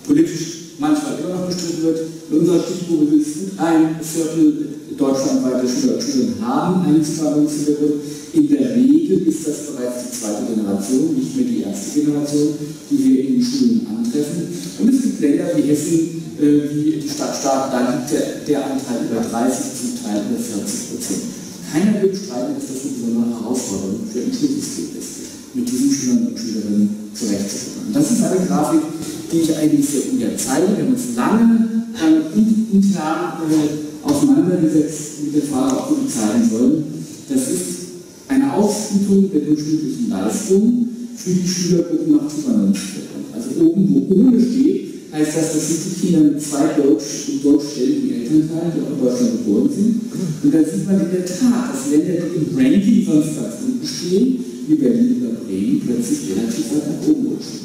politisch manchmal immer noch bestritten wird. In unserer Stichprobe ist gut ein Viertel deutschlandweite Schüler und Schülerinnen haben einen Zuwanderungshintergrund. In der Regel ist das bereits die zweite Generation, nicht mehr die erste Generation, die wir in den Schulen antreffen. Und es gibt Länder wie Hessen, äh, wie die Stadtstaaten, da liegt der, der Anteil über 30, zum Teil über 40 Prozent. Keiner will bestreiten, dass das eine besondere Herausforderung für ein Schulsystem ist, mit diesen Schülern und Schülerinnen zurechtzukommen. Das ist eine Grafik, die ich eigentlich sehr ungern zeige. Wir haben uns lange äh, intern äh, auseinandergesetzt mit der Frage, ob wir zeigen sollen. Das ist eine Aufsplittung der durchschnittlichen Leistung für die Schülergruppen nach Zuwanderungsstellung. Also oben, wo ohne steht, heißt das, das sind die Kinder mit zwei deutsch, deutschstämmigen Elternteilen, die auch in Deutschland geboren sind. Und da sieht man in der Tat, dass Länder, die im Ranking sonst ganz unten stehen, wie Berlin oder Bremen, plötzlich relativ weit nach oben rutschen.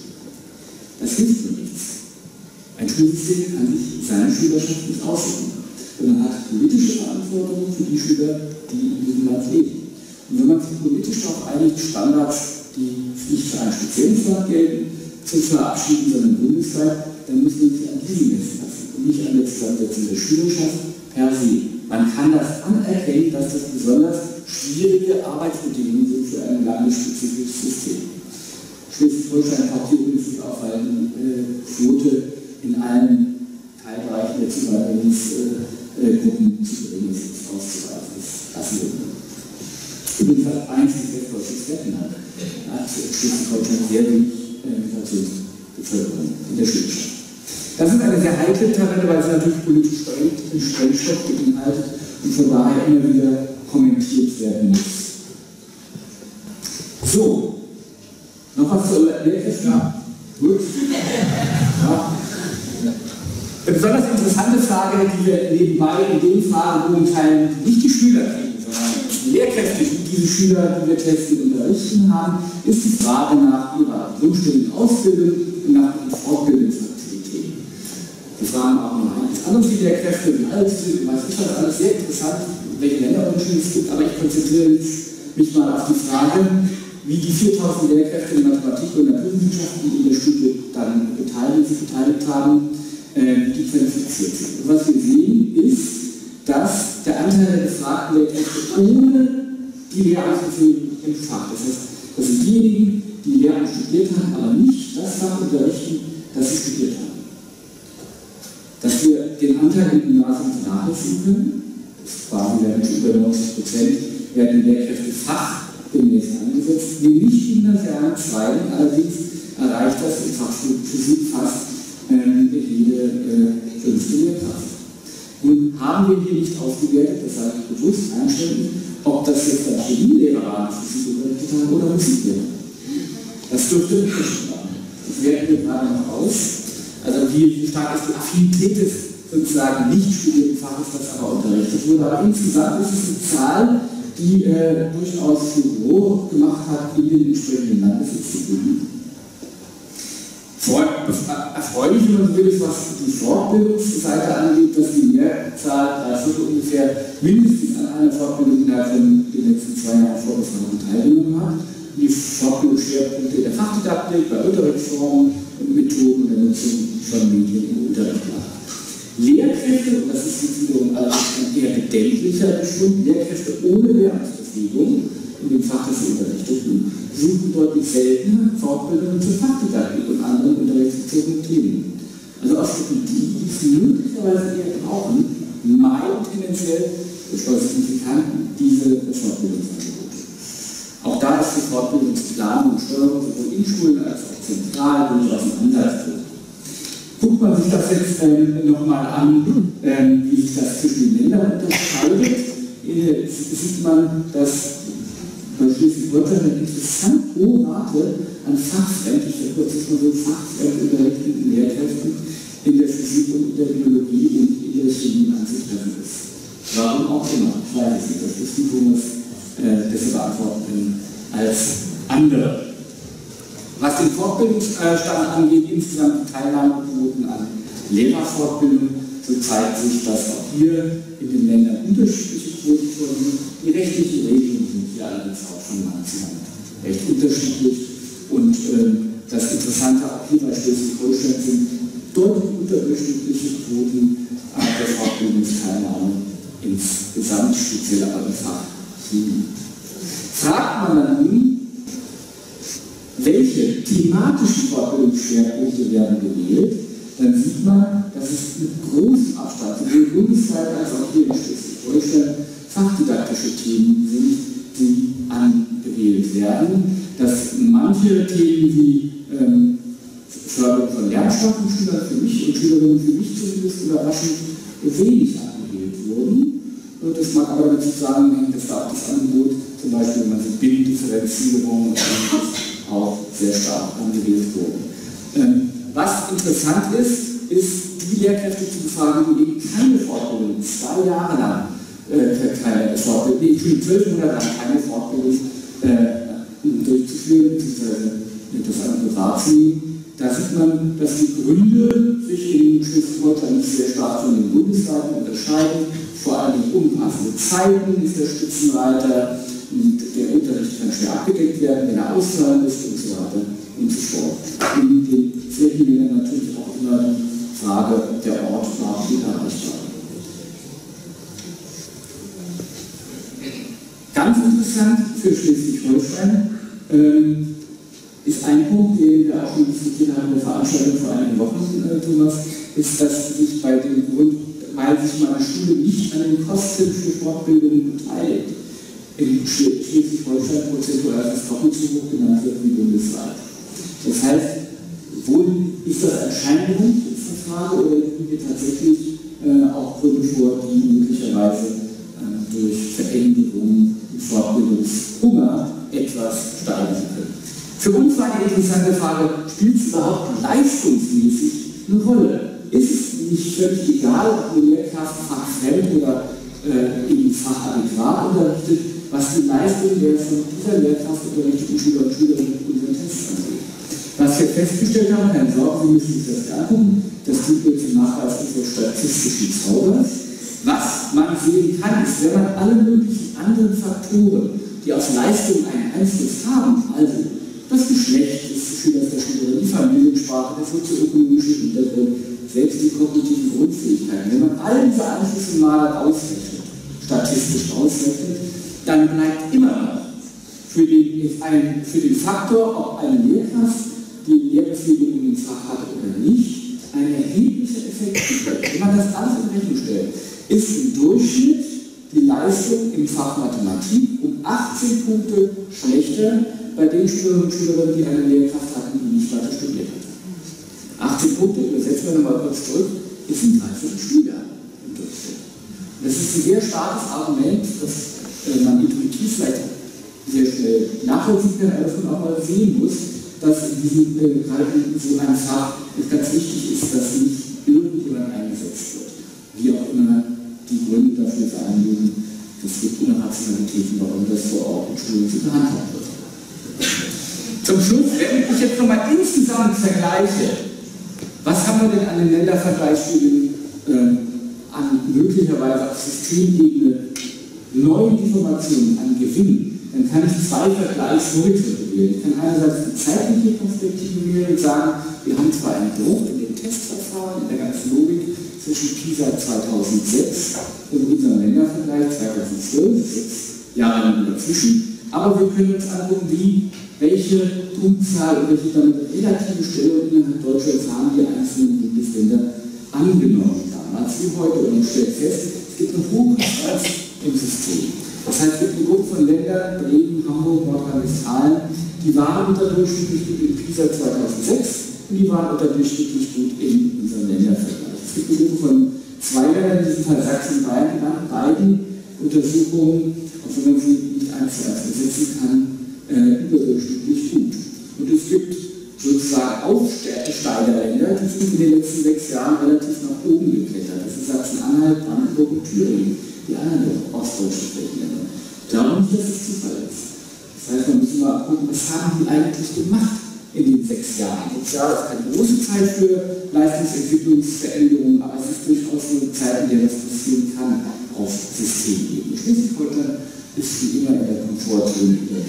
Das hilft mir nichts. Ein Schulsystem kann sich seine Schülerschaft nicht aussuchen. Und man hat politische Verantwortung für die Schüler, die in diesem Land leben. Und wenn man sich politisch darauf einigt, Standards, die nicht für ein spezielles Land gelten, zu verabschieden, sondern bundesweit, dann muss man sich an diesen lassen und nicht an der Zusammensetzung der Schülerschaft per se. Man kann das anerkennen, dass das besonders schwierige Arbeitsbedingungen sind für ein landesspezifisches System. Schleswig-Holstein hat hier übrigens auf eine äh, in allen Teilbereichen der Zuwanderungsgruppen äh, zu bringen, ist auszuweisen. Das lassen wir. Hat eins die westdeutsche Städtenland, hat Schleswig-Holstein sehr wenig Migrationsbevölkerung in der Schulschaft. Das ist eine sehr heikle Tabelle, weil sie natürlich politisch Sprengstoff beinhaltet und von daher immer wieder kommentiert werden muss. So, noch was zur Lehrkräfte? Ja. Gut. Ja. Eine besonders interessante Frage, die wir nebenbei in den Fragebogenteilen nicht die Schüler kriegen, Lehrkräfte, die diese Schüler, die wir testen, unterrichten haben, ist die Frage nach ihrer wunschständigen Ausbildung und nach ihren Fortbildungsaktivitäten. Wir fragen auch noch eines anderes die Lehrkräfte, wie sie sind, was ist das alles sehr interessant, welche Länderunterschiede es gibt, aber ich konzentriere mich mal auf die Frage, wie die 4000 Lehrkräfte in Mathematik und Naturwissenschaften, die in der Studie dann beteiligt, beteiligt haben, äh, die qualifiziert sind. Und was wir sehen, ist, dass der Anteil der befragten Lehrkräfte ohne die Lehramtsbefähigung im Fach, das heißt, das sind diejenigen, die Lehramt studiert haben, aber nicht das Fach unterrichten, das sie studiert haben. Dass wir den Anteil im Gymnasium nachvollziehen können, das quasi werden über 90 Prozent, werden Lehrkräfte fachgemäß eingesetzt, wir nicht gymnasialen Zweigen, allerdings erreicht das im Fachstudium Physik fast ähm, jede äh, fünfte Lehrkraft. Nun haben wir hier nicht ausgewertet, das sage ich bewusst einschränken, ob das jetzt dann Chemielehrer waren, Physik unterrichtet haben oder Musiklehrer. Das dürfte nicht sein. Das werten wir gerade noch aus. Also wie, stark ist die Affinität des sozusagen nicht studierten Faches, das aber unterrichtet wurde. Aber insgesamt ist es eine Zahl, die äh, durchaus Furore gemacht hat in den entsprechenden Landesinstituten. Erfreulich, wenn man will, was die Fortbildungsseite angeht, dass die Mehrzahl, drei Viertel ungefähr, mindestens an einer Fortbildung innerhalb von den letzten zwei Jahren Vorbereitung teilgenommen hat. Die Fortbildungsschwerpunkte der Fachdidaktik, bei Unterrichtsformen und Methoden der Nutzung von Medien im Unterricht macht. Lehrkräfte, und das ist wiederum ein eher bedenklicher Befund, Lehrkräfte ohne Lehramtsbefähigung in dem Fach, das sie unterrichteten, suchen deutlich seltener Fortbildungen zur Fachdidaktik und anderen unterrichtsbezogenen Themen. Also aus die, die es möglicherweise eher brauchen, meiden tendenziell, signifikant, diese Fortbildungsangebote. Auch da ist die Fortbildungsplanung und Steuerung sowohl in Schulen als auch zentral durchaus ein Ansatzpunkt. Guckt man sich das jetzt ähm, nochmal an, ähm, wie sich das zwischen den Ländern unterscheidet, äh, sieht man, dass bei Schleswig-Holstein eine interessant hohe Rate an Fachfremd, ich verkürze es mal so, Fachfremd unterrichteten Lehrkräften in der Physik und in der Biologie und in der Chemie anzutreffen ist. Warum auch immer, ich weiß nicht, das ist die Thomas äh, besser beantworten können als andere. Was den Fortbildungsstand angeht, insgesamt die Teilnahmequoten an Lehrerfortbildung, so zeigt sich, dass auch hier in den Ländern unterschiedliche Quoten vorliegen. Die rechtlichen Regelungen sind hier allerdings auch von Land recht unterschiedlich. Und äh, das Interessante auch hier bei Schleswig-Holstein sind deutlich unterdurchschnittliche Quoten der Fortbildungsteilnahme in ins gesamtspezielle Fach Chemie. Fragt man dann nun, welche thematischen Fortbildungsschwerpunkte werden gewählt, dann sieht man, dass es mit großem Abstand, sowohl bundesweit als auch hier in Schleswig-Holstein, fachdidaktische Themen sind, die angewählt werden, dass manche Themen wie ähm, Förderung von Lernstoffen Schülern für mich und Schülerinnen für mich zumindest überraschend wenig angewählt wurden. Und das mag aber damit zusammenhängen, dass da auch das Angebot, zum Beispiel wenn man sieht Bindendifferenzierung und auch sehr stark angewählt wurde. Ähm, was interessant ist, ist die Lehrkräfte zu befragen, die keine Fortbildung, zwei Jahre lang keine Fortbildung, nee, schon zwölf Monate lang keine Fortbildung äh, durchzuführen, das andere Ratsni. Da sieht man, dass die Gründe sich in nicht sehr stark von den Bundesstaaten unterscheiden. Vor allem unpassende Zeiten ist der Spitzenreiter und der Unterricht kann schwer abgedeckt werden, wenn er ausfallen ist und so weiter und so fort. In den Flächenländern natürlich auch immer die Frage, der Ort überhaupt erreichbar Ganz interessant für Schleswig-Holstein ähm, ist ein Punkt, den wir auch schon diskutiert haben in der Veranstaltung vor einigen Wochen, äh, Thomas, ist, dass sich bei dem Grund, weil sich meine Schule nicht an den Kosten für Fortbildung beteiligt, in Schleswig-Holstein prozentual das doppelt so hoch genannt wird wie bundesweit. Das heißt, wohl ist das ein Scheinberufsverfahren oder liegen wir tatsächlich äh, auch Gründe vor, die möglicherweise äh, durch Veränderungen im Fortbildungshunger etwas steigen können? Für uns war die interessante Frage, spielt es überhaupt leistungsmäßig eine Rolle? Ist es nicht völlig egal, ob eine Lehrkraft fachfremd oder äh, im Fach adäquat unterrichtet, was die Leistung der von dieser Lehrkraft unterrichteten Schüler und Schülerinnen in unseren Tests angeht. Was wir festgestellt haben, Herrn Sorgen, Sie müssen sich das angucken, das tut wir zum Nachweis unseres statistischen Zaubers. Was man sehen kann, ist, wenn man alle möglichen anderen Faktoren, die auf Leistung einen Einfluss haben, also das Geschlecht des Schülers, der Schülerin, die Familiensprache, der sozioökonomische Hintergrund, selbst die kognitiven Grundfähigkeiten, wenn man all diese Einflüsse mal ausrechnet, statistisch ausrechnet, dann bleibt immer noch für den, ein, für den Faktor, ob eine Lehrkraft die Lehrbefähigung in dem Fach hat oder nicht, ein erheblicher Effekt Wenn man das alles in Rechnung stellt, ist im Durchschnitt die Leistung im Fach Mathematik um 18 Punkte schlechter bei den Schülerinnen und Schülern, die eine Lehrkraft hatten, die nicht weiter studiert hat. 18 Punkte, übersetzen wir nochmal kurz zurück, ist ein Dreiviertel Schüler im Durchschnitt. Das ist ein sehr starkes Argument, das äh, man intuitiv vielleicht sehr schnell nachvollziehen kann, aber man auch mal sehen muss, dass in diesem, äh, gerade in so einem Fach es ganz wichtig ist, dass nicht irgendjemand eingesetzt wird. Wie auch immer Gründe dafür sein mögen, das gibt Unrationalitäten, warum das vor Ort in Schulen zu gehandhabt wird. Zum Schluss, wenn ich jetzt nochmal insgesamt vergleiche, was haben wir denn an den Ländervergleichsstudien äh, an möglicherweise auf Systemebene neuen Informationen an Gewinn, dann kann ich zwei Vergleichshorizonte wählen. Ich kann einerseits die zeitliche Perspektive wählen und sagen, wir haben zwar einen Bruch in den Testverfahren, in der ganzen Logik zwischen PISA 2006 und unserem Ländervergleich 2012, sechs Jahre dazwischen, aber wir können uns angucken, wie, welche Punktzahl und welche damit relative Stellung innerhalb Deutschlands haben die einzelnen Bundesländer angenommen damals wie heute. Und ich stelle fest, es gibt eine hohe Konstanz im System. Das heißt, es gibt eine Gruppe von Ländern, Bremen, Hamburg, Nordrhein-Westfalen, die waren unterdurchschnittlich gut in PISA 2006 und die waren unterdurchschnittlich gut in unserem Ländervergleich. Es gibt eine Gruppe von zwei Ländern, in diesem Fall Sachsen und Bayern genannt, beiden Untersuchungen, auch wenn man sie nicht eins zu eins ersetzen kann, äh, überdurchschnittlich gut. Und es gibt sozusagen Aufsteigerländer, die sind in den letzten sechs Jahren relativ nach oben geklettert. Das ist Sachsen-Anhalt, Brandenburg und Thüringen die anderen ostdeutschen Flächenländer. Glauben Sie, dass es Zufall ist? Das heißt, man muss mal gucken, was haben die eigentlich gemacht in den sechs Jahren? Sechs Jahre ist keine große Zeit für Leistungsentwicklungsveränderungen, aber es ist durchaus eine Zeit, in der das passieren kann auf Systemebene. Schleswig-Holstein ist wie immer in der Komfortzone der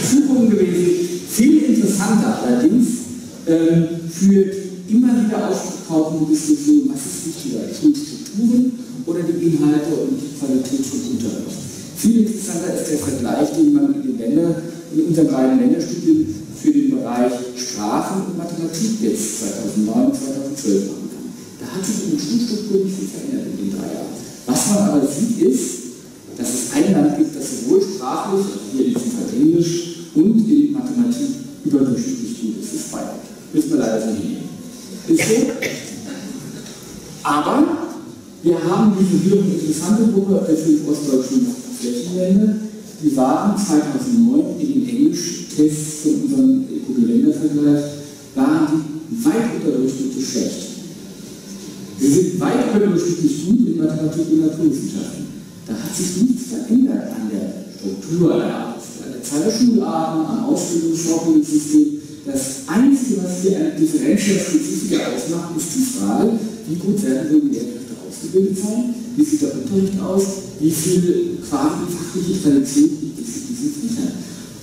Zukunft gewesen. Viel interessanter allerdings äh, für immer wieder aufgetauchte Diskussionen, was ist wichtiger, Schulstrukturen oder die Inhalte und die Qualität von Unterricht. Viel interessanter ist der Vergleich, den man in, den Länder, in unseren beiden Länderstudien für den Bereich Sprachen und Mathematik jetzt 2009, 2012 machen kann. Da hat sich in der Schulstruktur nicht viel verändert in den drei Jahren. Was man aber sieht, ist, dass es ein Land gibt, das sowohl sprachlich, also hier in diesem Fall Englisch, und in Mathematik überdurchschnittlich gut ist. Das ist Bayern. Müssen wir leider so hinnehmen. Ist so? Aber wir haben diese wiederum interessante Gruppe fünf ostdeutschen Flächenländer, die waren 2009 in den Englisch-Tests von unserem EQB-Ländervergleich, waren die weit unterdurchschnittlich schlecht. Wir sind weit überdurchschnittlich gut in Mathematik und Naturwissenschaften. Da hat sich nichts verändert an der Struktur an der Zahl der Schularten, am Ausbildungsfortbildungssystem. Das Einzige, was hier eine Differenz Spezifika ausmacht, ist die Frage, wie gut werden Lehrkräfte ausgebildet sein, wie sieht der Unterricht aus, wie viel fachliche Tradition gibt es in diesen Fächern.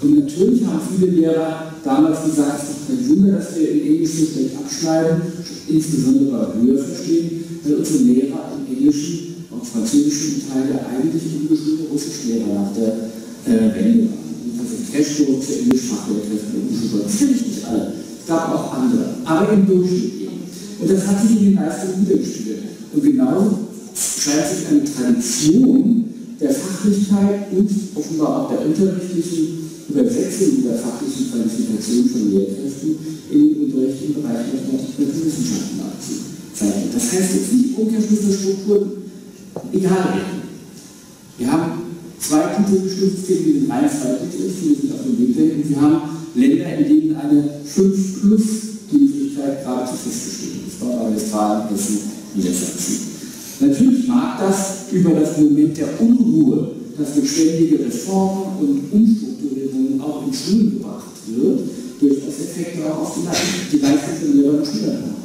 Und natürlich haben viele Lehrer damals gesagt, es ist kein Wunder, dass wir in Englisch so schlecht abschneiden, insbesondere bei höher verstehen, weil unsere Lehrer im Englischen, auch französischen Teil ja eigentlich ungeschulter Russischlehrer nach der äh, Wende waren. Also Crashkurs für Englischfachlehrkräfte ungeschult Sicherlich nicht alle, es gab auch andere, aber im Durchschnitt eben. Und das hat sich in den Leistungen wiedergespiegelt. Und genau scheint sich eine Tradition der Fachlichkeit und offenbar auch der unterrichtlichen Übersetzung der fachlichen Qualifikation von Lehrkräften in den Unterricht im Bereich der Mathematik und Wissenschaften abzuzeichnen. Das heißt jetzt nicht Umkehrschluss der Strukturen egal. Wir haben zwei Kulturgeschichte, die sind rein freiwillig, die sind auf dem Weg dahin. Wir haben Länder, in denen eine 5 plus Niedrigkeit geradezu festgeschrieben ist. Nordrhein-Westfalen, Hessen, Niedersachsen. Natürlich mag das über das Moment der Unruhe, das mit ständige Reformen und Umstrukturierungen auch in Schulen gebracht wird, durchaus Effekte auch auf die, Leistung von Lehrern und Schülern haben.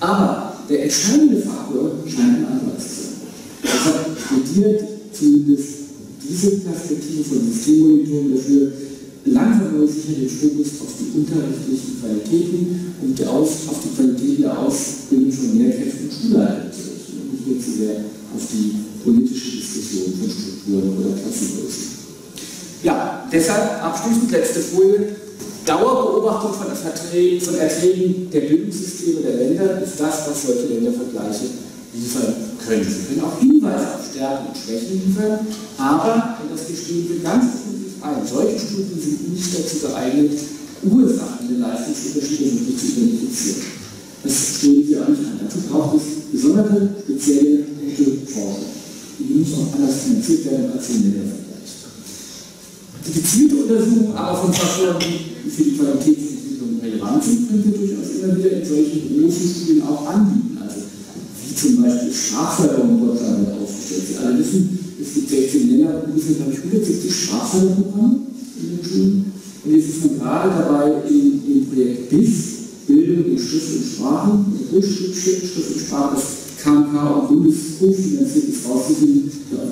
Aber der entscheidende Faktor scheint ein anderer zu sein. Deshalb plädiert zumindest diese Perspektive von Systemmonitoren dafür, langsam aber sicher den Fokus auf die unterrichtlichen Qualitäten und auf, auf die Qualität der Ausbildung von Lehrkräften und Schulleitern zu richten und nicht nur zu sehr auf die politische Diskussion von Strukturen oder Klassengrößen. Ja, deshalb abschließend letzte Folie. Dauerbeobachtung von, Erträgen, von Erträgen der Bildungssysteme der Länder ist das, was solche Ländervergleiche liefern können. Sie können auch Hinweise auf Stärken und Schwächen liefern, aber, und das gestehen wir ganz offensichtlich ein, solche Studien sind nicht dazu geeignet, Ursachen der Leistungsunterschiede wirklich zu identifizieren. Das stehen wir auch nicht an. Dazu braucht es gesonderte, spezielle, gute Forschung. Die müssen auch anders finanziert werden als in Ländervergleiche. Die gezielte Untersuchung aber von Faktoren, die für die Qualitätsentwicklung relevant sind, können wir durchaus immer wieder in solchen großen Studien auch anbieten. Wie zum Beispiel Sprachförderung deutschlandweit aufgestellt. Sie alle wissen, es gibt 16 Länder, ungefähr, glaube ich, 170 Sprachförderprogramme in den Schulen. Und jetzt ist man gerade dabei, in dem Projekt BIS, Bildung in Schrift und Sprachen, Schrift, Schrift und Sprache, das KMK und Bundeshochfinanziert ist, rauszufinden,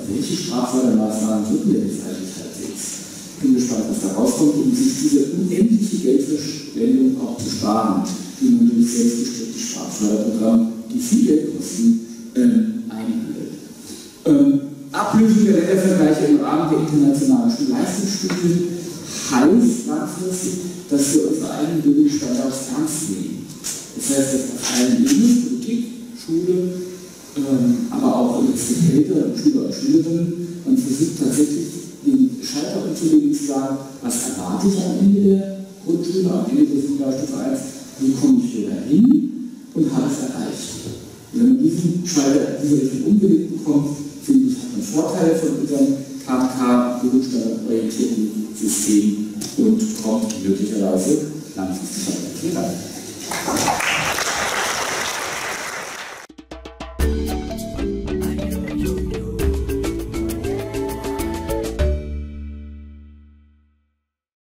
welche Sprachfördermaßnahmen wirken denn jetzt eigentlich bin gespannt, was da rauskommt, um sich diese unendliche Geldverschwendung auch zu sparen, die man durch selbstgesteckte Sprachförderprogramme, die Geld kosten, ähm, einhandelt. Ähm, Ablösung der Ländervergleiche im Rahmen der internationalen Schulleistungsstudien heißt langfristig, dass wir unsere eigenen Bildungsstandards ernst nehmen. Das heißt, dass auf allen Ebenen, Politik, Schule, ähm, aber auch Eltern, Schüler und Schülerinnen, man versucht tatsächlich den Schalter umzulegen, zu sagen, was erwarte ich am Ende der Grundschule, am Ende der Stufe 1, wie komme ich hier dahin und habe es erreicht. Und wenn man diesen Schalter diese Richtung umgelegt bekommt, finde ich, hat man Vorteile von unserem KMK-Berufsstandardorientierten System und kommt möglicherweise langfristig weiter. Vielen Dank.